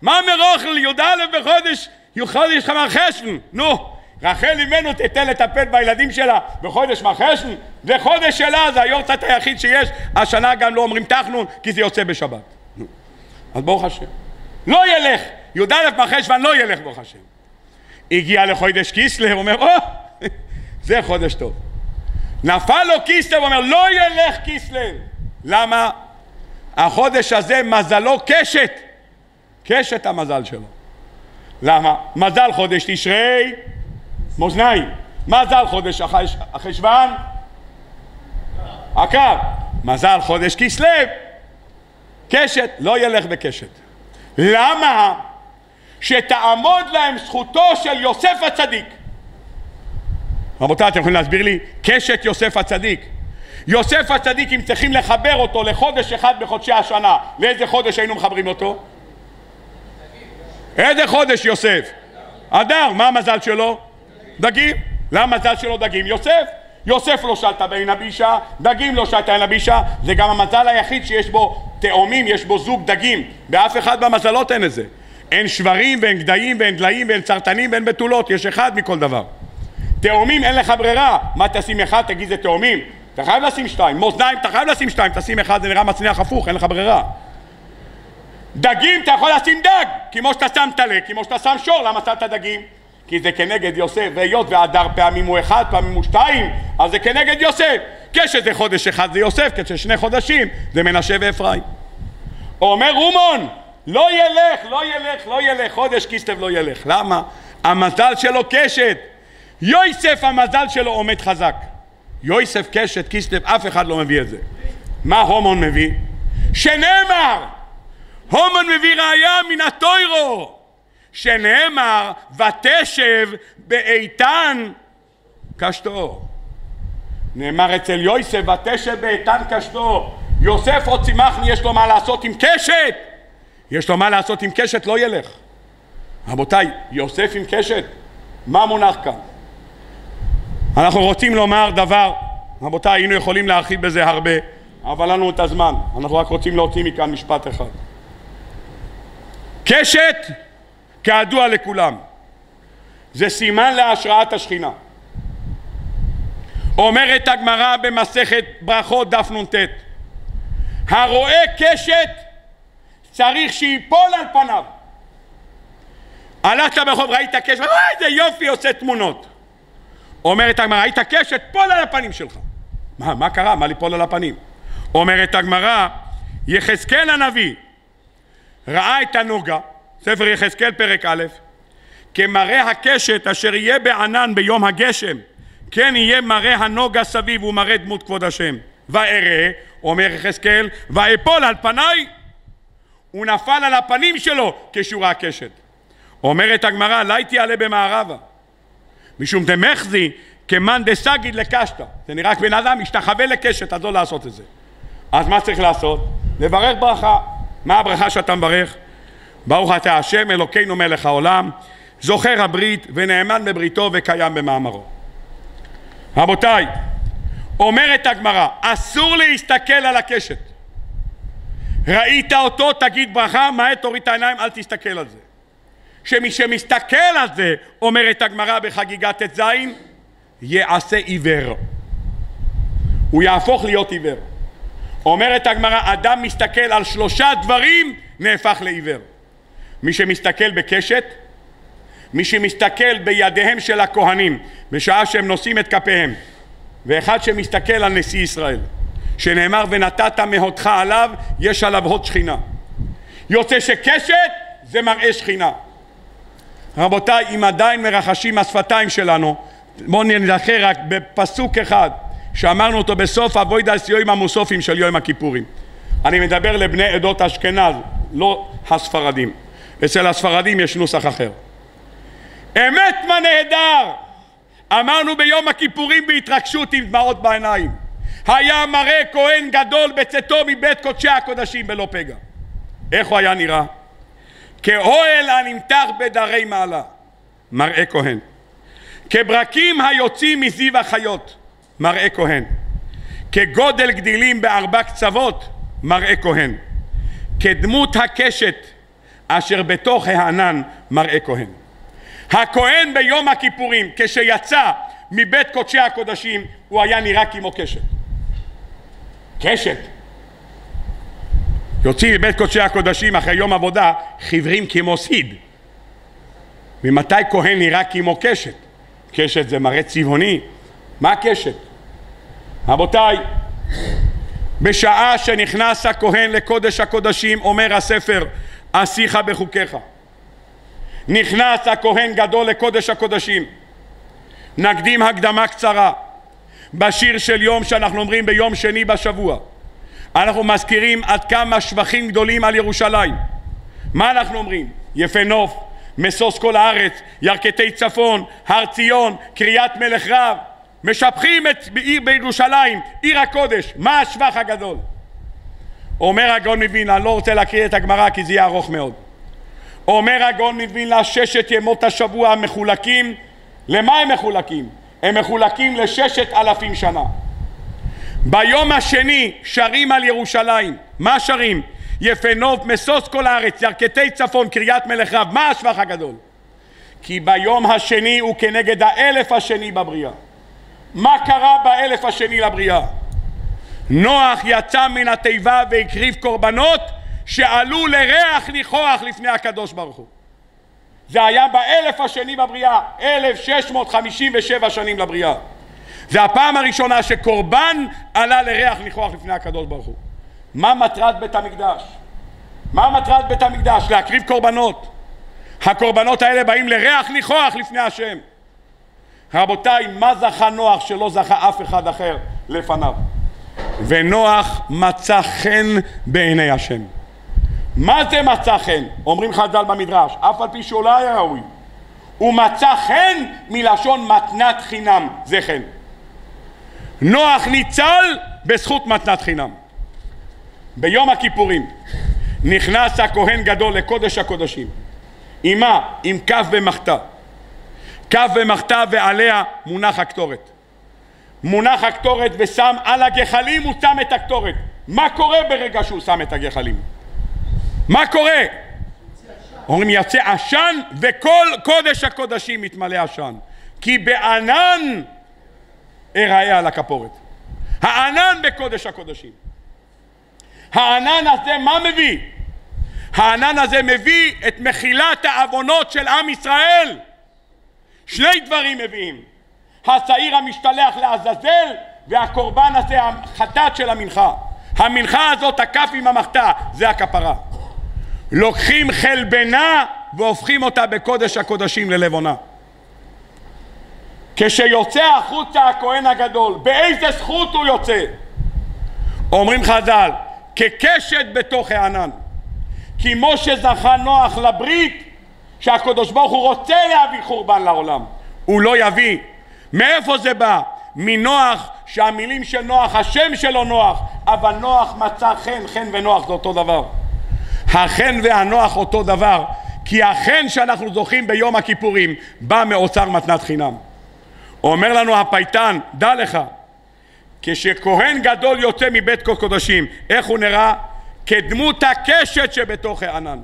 מה מרוכל י"א בחודש, חודש חשבון, נו, רחל אימנו תיתן לטפל בילדים שלה בחודש מרחשן, זה חודש שלה, זה היורצת היחיד שיש, השנה גם לא אומרים תחנון, כי זה יוצא בשבת. אז ברוך השם. לא ילך, י"א בחשוון לא ילך ברוך השם. הגיע לחודש קיסלב, אומר, או, oh, זה חודש טוב. נפל לו קיסלב, אומר, לא ילך קיסלב. למה? החודש הזה מזלו קשת. קשת המזל שלו. למה? מזל חודש תשרי, מאזניים. מזל חודש החשוון, הקו. מזל חודש כסלו, קשת, לא ילך בקשת. למה? שתעמוד להם זכותו של יוסף הצדיק. רבותיי, אתם יכולים להסביר לי? קשת יוסף הצדיק. יוסף הצדיק, אם צריכים לחבר אותו לחודש אחד בחודשי השנה, לאיזה חודש היינו מחברים אותו? איזה חודש יוסף? אדר, מה המזל שלו? דגים. למה המזל שלו דגים? יוסף. יוסף לא שלטה בין הבישה, דגים לא שלטה בין הבישה, זה גם המזל היחיד שיש בו תאומים, יש בו זוג דגים, באף אחד במזלות אין את זה. אין שברים ואין גדיים ואין דליים ואין צרטנים ואין בתולות, יש אחד מכל דבר. תאומים אין לך ברירה, מה תשים אחד תגיד זה תאומים? אתה חייב לשים שתיים. מאזניים, אתה חייב לשים שתיים. תשים אחד, זה נראה מצניח הפוך, אין לך ברירה. דגים, אתה יכול לשים דג, כמו שאתה שם טלה, כמו שאתה שם שור, למה שמת דגים? כי זה כנגד יוסף, והיות והדר פעמים הוא אחד, פעמים הוא שתיים, אז זה כנגד יוסף. כשזה חודש אחד זה יוסף, כששני חודשים זה מנשה ואפרים. אומר אומון, לא ילך, לא ילך, לא ילך, חודש כסלו לא ילך. למה? המזל שלו קשת. יויסף המזל שלו עומד חזק. יויסף קשת, כסלו, אף אחד לא מביא את זה. מה הומון מביא? שנאמר! הומון מביא ראיה מן הטוירו! שנאמר ותשב באיתן קשתו. נאמר אצל יויסף ותשב באיתן קשתו. יוסף עוד צימחני יש לו מה לעשות עם קשת יש לו מה לעשות עם קשת לא ילך רבותיי יוסף עם קשת מה מונח כאן אנחנו רוצים לומר דבר. רבותיי היינו יכולים להרחיב בזה הרבה אבל לנו את הזמן. אנחנו רק רוצים להוציא מכאן משפט אחד. קשת כידוע לכולם זה סימן להשראת השכינה. אומרת הגמרא במסכת ברכות דף נ"ט הרואה קשת צריך שיפול על פניו. הלכת ברחוב ראית קשת? איזה יופי עושה תמונות אומרת הגמרא ראית קשת פול על הפנים שלך מה, מה קרה? מה ליפול על הפנים? אומרת הגמרא יחזקאל הנביא ראה את הנוגה ספר יחזקאל פרק א' כמראה הקשת אשר יהיה בענן ביום הגשם כן יהיה מראה הנוגה סביב ומראה דמות כבוד השם ואראה, אומר יחזקאל, ואפול על פניי. הוא נפל על הפנים שלו כשהוא ראה קשת. אומרת הגמרא, לי תעלה במערבה. משום דמחזי כמאן דסגיד לקשתא. זה נראה כבן אדם משתחווה לקשת, אז לא לעשות את זה. אז מה צריך לעשות? לברך ברכה. מה הברכה שאתה מברך? ברוך אתה השם אלוקינו מלך העולם, זוכר הברית ונאמן בבריתו וקיים במאמרו. רבותיי, אומרת הגמרא, אסור להסתכל על הקשת. ראית אותו, תגיד ברכה, מהר תוריד את העיניים, אל תסתכל על זה. שמי שמסתכל על זה, אומרת הגמרא בחגיגת ט"ז, יעשה עיוור. הוא יהפוך להיות עיוור. אומרת הגמרא, אדם מסתכל על שלושה דברים, נהפך לעיוור. מי שמסתכל בקשת, מי שמסתכל בידיהם של הכהנים בשעה שהם נושאים את כפיהם ואחד שמסתכל על נשיא ישראל שנאמר ונתת מהותך עליו יש עליו הוד שכינה יוצא שקשת זה מראה שכינה רבותיי אם עדיין מרחשים השפתיים שלנו בואו נזכר רק בפסוק אחד שאמרנו אותו בסוף אבוידע סיועים המוסופים של יום הכיפורים. אני מדבר לבני עדות אשכנז לא הספרדים. אצל הספרדים יש נוסח אחר. אמת מה נהדר! אמרנו ביום הכיפורים בהתרגשות עם דמעות בעיניים. היה מראה כהן גדול בצאתו מבית קודשי הקודשים בלא פגע. איך הוא היה נראה? כאוהל הנמתח בדרי מעלה מראה כהן. כברקים היוצאים מזיו החיות מראה כהן. כגודל גדילים בארבע קצוות מראה כהן. כדמות הקשת אשר בתוך הענן מראה כהן. הכהן ביום הכיפורים כשיצא מבית קודשי הקודשים הוא היה נראה כמו קשת. קשת יוצאים מבית קודשי הקודשים אחרי יום עבודה חיוורים כמו סיד. ממתי כהן נראה כמו קשת? קשת זה מראה צבעוני. מה קשת? רבותיי בשעה שנכנס הכהן לקודש הקודשים אומר הספר אשיך בחוקיך נכנס הכהן גדול לקודש הקודשים. נקדים הקדמה קצרה. בשיר של יום שאנחנו אומרים ביום שני בשבוע אנחנו מזכירים עד כמה שבחים גדולים על ירושלים מה אנחנו אומרים? יפה נוף, משוש כל הארץ, ירכתי צפון, הר ציון, קריית מלך רב משבחים את עיר בירושלים, עיר הקודש, מה השבח הגדול? אומר הגאון מווילנה, אני לא רוצה להקריא את הגמרא כי זה יהיה ארוך מאוד אומר הגאון מווילנה ששת ימות השבוע מחולקים למה הם מחולקים? הם מחולקים לששת אלפים שנה ביום השני שרים על ירושלים מה שרים? יפה נוף משוש כל הארץ ירכתי צפון קריית מלך רב מה השבח הגדול? כי ביום השני הוא כנגד האלף השני בבריאה מה קרה באלף השני לבריאה? נוח יצא מן התיבה והקריב קורבנות שעלו לריח ניחוח לפני הקדוש ברוך הוא. זה היה באלף השני בבריאה, 1657 שנים לבריאה. זה הפעם הראשונה שקורבן עלה לריח ניחוח לפני הקדוש ברוך הוא. מה מטרת בית המקדש? מה מטרת בית המקדש? להקריב קורבנות. הקורבנות האלה באים לריח ניחוח לפני השם. רבותיי, מה זכה נוח שלא זכה אף אחד אחר לפניו? ונוח מצא חן בעיני השם. מה זה מצא חן? אומרים חז"ל במדרש, אף על פי שהוא לא היה ראוי. הוא מצא חן מלשון מתנת חינם, זה חן. נוח ניצל בזכות מתנת חינם. ביום הכיפורים נכנס הכהן גדול לקודש הקודשים עם? עם כף ומחתה כף ומחתה ועליה מונח הקטורת מונח הקטורת ושם על הגחלים הוא שם את הקטורת מה קורה ברגע שהוא שם את הגחלים? מה קורה? אומרים יצא עשן וכל קודש הקודשים מתמלא עשן כי בענן אראה על הכפורת. הענן בקודש הקודשים. הענן הזה מה מביא? הענן הזה מביא את מחילת העוונות של עם ישראל. שני דברים מביאים. השעיר המשתלח לעזאזל והקורבן הזה החטאת של המנחה. המנחה הזאת הכף עם המחתה זה הכפרה. לוקחים חלבנה והופכים אותה בקודש הקודשים ללבונה כשיוצא החוצה הכהן הגדול באיזה זכות הוא יוצא? אומרים חז"ל כקשת בתוך הענן. כמו שזכה נוח לברית שהקדוש ברוך הוא רוצה להביא חורבן לעולם. הוא לא יביא. מאיפה זה בא? מנוח שהמילים של נוח השם שלו נוח אבל נוח מצא חן חן ונוח זה אותו דבר. החן והנוח אותו דבר כי החן שאנחנו זוכים ביום הכיפורים בא מאוצר מתנת חינם אומר לנו הפייטן דע לך כשכהן גדול יוצא מבית קודשים איך הוא נראה? כדמות הקשת שבתוך הענן.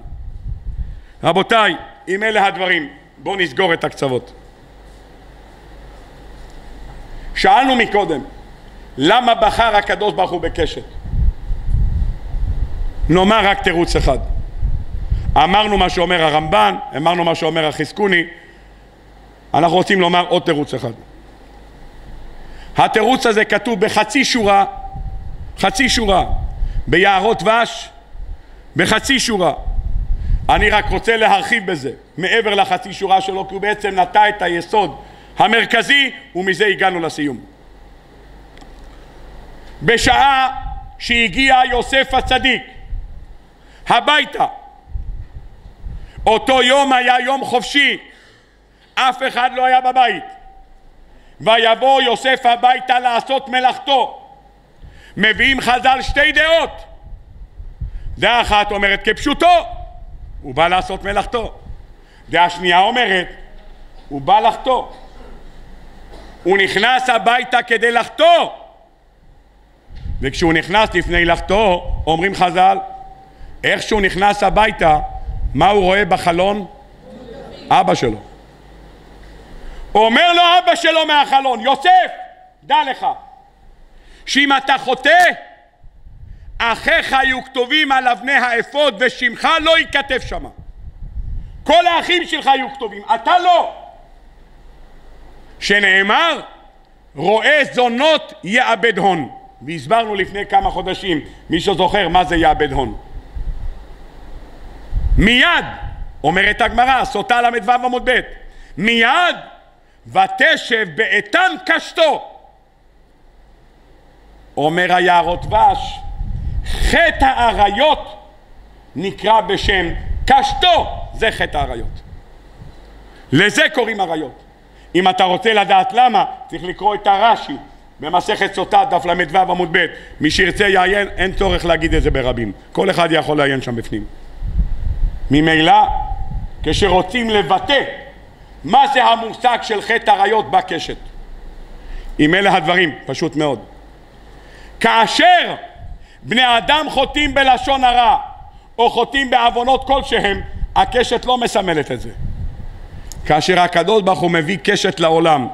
רבותיי אם אלה הדברים בואו נסגור את הקצוות. שאלנו מקודם למה בחר הקדוש ברוך הוא בקשת? נאמר רק תירוץ אחד. אמרנו מה שאומר הרמב"ן אמרנו מה שאומר החזקוני. אנחנו רוצים לומר עוד תירוץ אחד התירוץ הזה כתוב בחצי שורה, חצי שורה, ביערות דבש, בחצי שורה. אני רק רוצה להרחיב בזה, מעבר לחצי שורה שלו, כי הוא בעצם נטע את היסוד המרכזי, ומזה הגענו לסיום. בשעה שהגיע יוסף הצדיק הביתה, אותו יום היה יום חופשי, אף אחד לא היה בבית. ויבוא יוסף הביתה לעשות מלאכתו. מביאים חז"ל שתי דעות. דעה אחת אומרת כפשוטו הוא בא לעשות מלאכתו. דעה שנייה אומרת הוא בא לחטוא. הוא נכנס הביתה כדי לחטוא. וכשהוא נכנס לפני לחטוא אומרים חז"ל איך שהוא נכנס הביתה מה הוא רואה בחלון? אבא שלו אומר לו אבא שלו מהחלון, יוסף, דע לך, שאם אתה חוטא, אחיך היו כתובים על אבני האפוד ושמך לא ייכתב שמה. כל האחים שלך היו כתובים, אתה לא. שנאמר, רואה זונות יאבד הון. והסברנו לפני כמה חודשים, מי שזוכר מה זה יאבד הון. מיד, אומרת הגמרא, סוטה ל"ו עמוד ב', מיד ותשב באיתן קשתו. אומר היערות דבש חטא האריות נקרא בשם קשתו זה חטא האריות. לזה קוראים אריות. אם אתה רוצה לדעת למה צריך לקרוא את הרש"י במסכת סוטה דף ל"ו עמוד ב' מי שירצה יעיין אין צורך להגיד את זה ברבים. כל אחד יכול לעיין שם בפנים. ממילא כשרוצים לבטא מה זה המושג של חטא עריות בקשת? אם אלה הדברים, פשוט מאוד. כאשר בני אדם חוטאים בלשון הרע או חוטאים בעוונות כלשהם, הקשת לא מסמלת את זה. כאשר הקדוש ברוך הוא מביא קשת לעולם,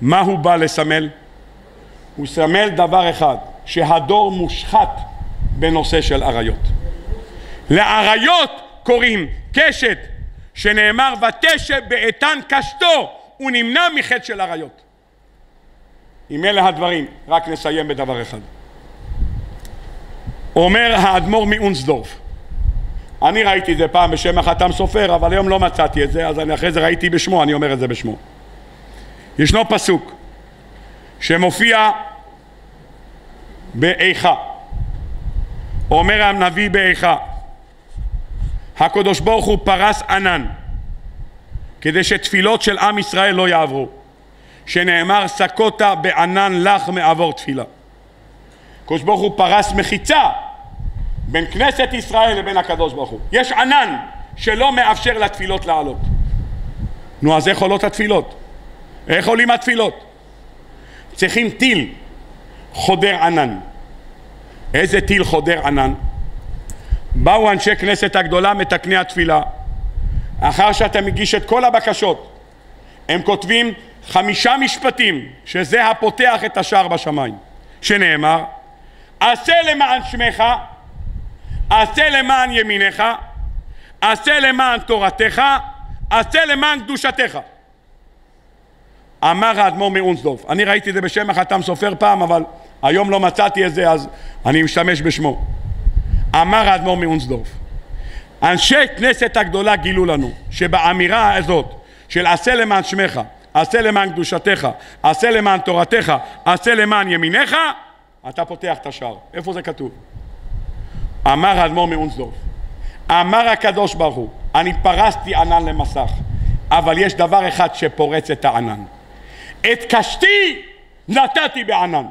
מה הוא בא לסמל? הוא סמל דבר אחד, שהדור מושחת בנושא של עריות. לעריות קוראים קשת, שנאמר ותשב באיתן קשתו, הוא נמנע מחטא של עריות. עם אלה הדברים, רק נסיים בדבר אחד. אומר האדמו"ר מאונסדורף, אני ראיתי את זה פעם בשם החתם סופר, אבל היום לא מצאתי את זה, אז אני אחרי זה ראיתי בשמו, אני אומר את זה בשמו. ישנו פסוק שמופיע באיכה. אומר הנביא באיכה, הקדוש ברוך הוא פרס ענן כדי שתפילות של עם ישראל לא יעברו, שנאמר סקותה בענן לך מעבור תפילה. הקדוש ברוך הוא פרס מחיצה בין כנסת ישראל לבין הקדוש ברוך הוא. יש ענן שלא מאפשר לתפילות לעלות. נו, אז איך עולות התפילות? איך עולים התפילות? צריכים טיל חודר ענן. איזה טיל חודר ענן? באו אנשי כנסת הגדולה מתקני התפילה. אחר שאתה מגיש את כל הבקשות הם כותבים חמישה משפטים שזה הפותח את השער בשמיים. שנאמר עשה למען שמך עשה למען ימינך עשה למען תורתך עשה למען קדושתך. אמר האדמו"ר מאונסדורף אני ראיתי את זה בשם החתם סופר פעם אבל היום לא מצאתי את זה אז אני משתמש בשמו אמר האדמו"ר מאונסדורף אנשי כנסת הגדולה גילו לנו שבאמירה הזאת של עשה למען שמך עשה למען קדושתך עשה למען תורתך עשה למען ימיניך אתה פותח את השער. איפה זה כתוב? אמר האדמו"ר מאונסדורף אמר הקדוש ברוך הוא אני פרסתי ענן למסך אבל יש דבר אחד שפורץ את הענן. את קשתי נתתי בענן.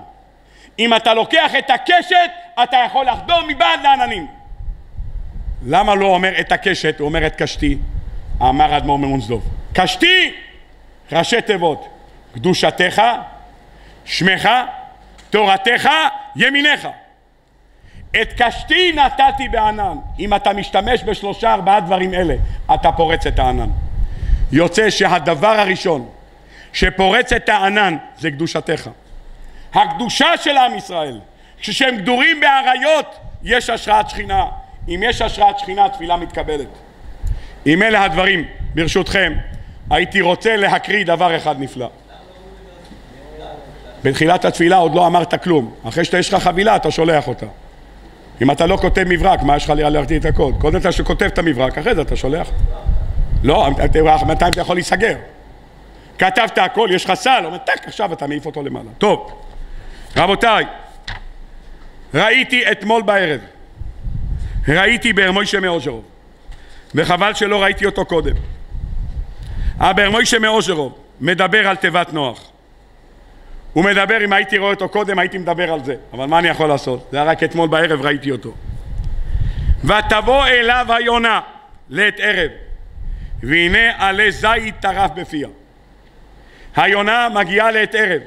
אם אתה לוקח את הקשת אתה יכול לחדור מבעד לעננים. למה לא אומר את הקשת, הוא אומר את קשתי? אמר אדמו"ר ממונסדוב. קשתי! ראשי תיבות. קדושתך, שמך, תורתך, ימיניך את קשתי נתתי בענן. אם אתה משתמש בשלושה ארבעה דברים אלה אתה פורץ את הענן. יוצא שהדבר הראשון שפורץ את הענן זה קדושתך. הקדושה של עם ישראל כששהם גדורים באריות יש השראת שכינה. אם יש השראת שכינה התפילה מתקבלת. אם אלה הדברים ברשותכם הייתי רוצה להקריא דבר אחד נפלא. בתחילת התפילה עוד לא אמרת כלום. אחרי שיש לך חבילה אתה שולח אותה. אם אתה לא כותב מברק מה יש לך להחטיא את הקוד? קודם אתה שכותב את המברק אחרי זה אתה שולח. לא, מתי אתה יכול להיסגר? כתבת הכל, יש לך סל, אומר טק עכשיו אתה מעיף אותו למעלה. טוב. רבותיי ראיתי אתמול בערב. ראיתי ברמוישה מאוז'רוב. וחבל שלא ראיתי אותו קודם. הברמוישה מאוז'רוב מדבר על תיבת נוח. הוא מדבר, אם הייתי רואה אותו קודם הייתי מדבר על זה. אבל מה אני יכול לעשות? זה היה רק אתמול בערב ראיתי אותו. ותבוא אליו היונה לעת ערב והנה עלי זית טרף בפיה. היונה מגיעה לעת ערב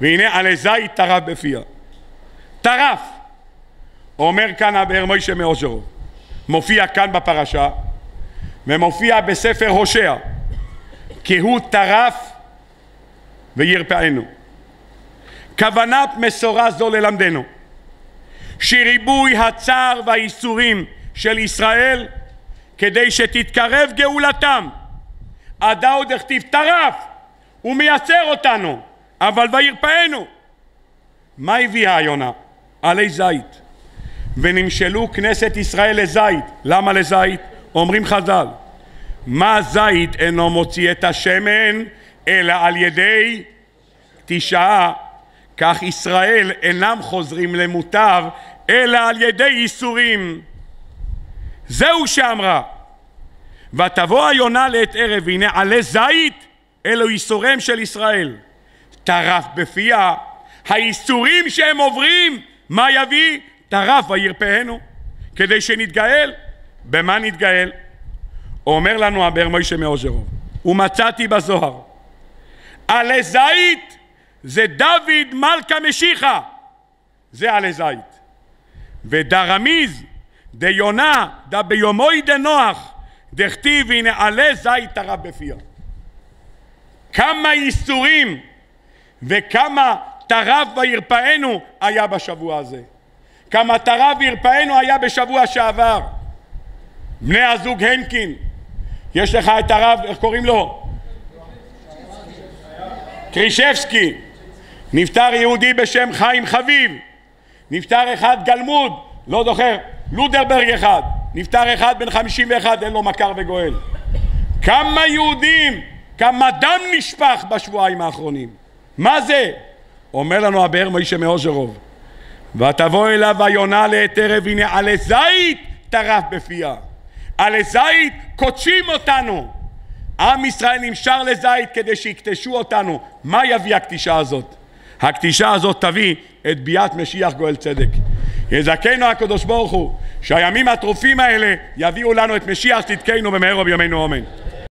והנה עלי זית טרף בפיה טרף! אומר כאן הבאר מוישה מאושרו מופיע כאן בפרשה ומופיע בספר הושע כי הוא טרף וירפאנו כוונת מסורה זו ללמדנו שריבוי הצער והייסורים של ישראל כדי שתתקרב גאולתם. עדה עוד הכתיב טרף! הוא מייצר אותנו אבל וירפאנו מה הביאה היונה? עלי זית. ונמשלו כנסת ישראל לזית. למה לזית? אומרים חז"ל מה זית אינו מוציא את השמן אלא על ידי תשעה. כך ישראל אינם חוזרים למוטב אלא על ידי ייסורים זהו שאמרה ותבוא היונה לעת ערב והנה עלי זית אלו ייסוריהם של ישראל. טרף בפיה הייסורים שהם עוברים מה יביא? טרף וירפאנו כדי שנתגאל במה נתגאל? אומר לנו הבאר מוישה מאוז'רוב ומצאתי בזוהר עלי זית זה דוד מלכה משיחה זה עלי זית ודרמיז דיונה דה ביומוי דנוח דכתיב הנה עלי זית טרף בפיה כמה ייסורים וכמה טרף וירפאנו היה בשבוע הזה. כמה טרף וירפאנו היה בשבוע שעבר. בני הזוג הנקין, יש לך את הרב, איך קוראים לו? קרישבסקי. נפטר יהודי בשם חיים חביב. נפטר אחד גלמוד, לא זוכר, לודרברג אחד. נפטר אחד בן חמישים ואחד, אין לו מכר וגואל. כמה יהודים, כמה דם נשפך בשבועיים האחרונים. מה זה? אומר לנו הבאר מוישה מאוז'רוב. ותבוא אליו היונה לעת ערב, הנה עלי זית טרף בפיה. עלי זית קודשים אותנו. עם ישראל נמשר לזית כדי שיקטשו אותנו. מה יביא הקטישה הזאת? הקטישה הזאת תביא את ביאת משיח גואל צדק. יזכנו הקדוש ברוך הוא שהימים הטרופים האלה יביאו לנו את משיח צדקנו במהרה בימינו אמן.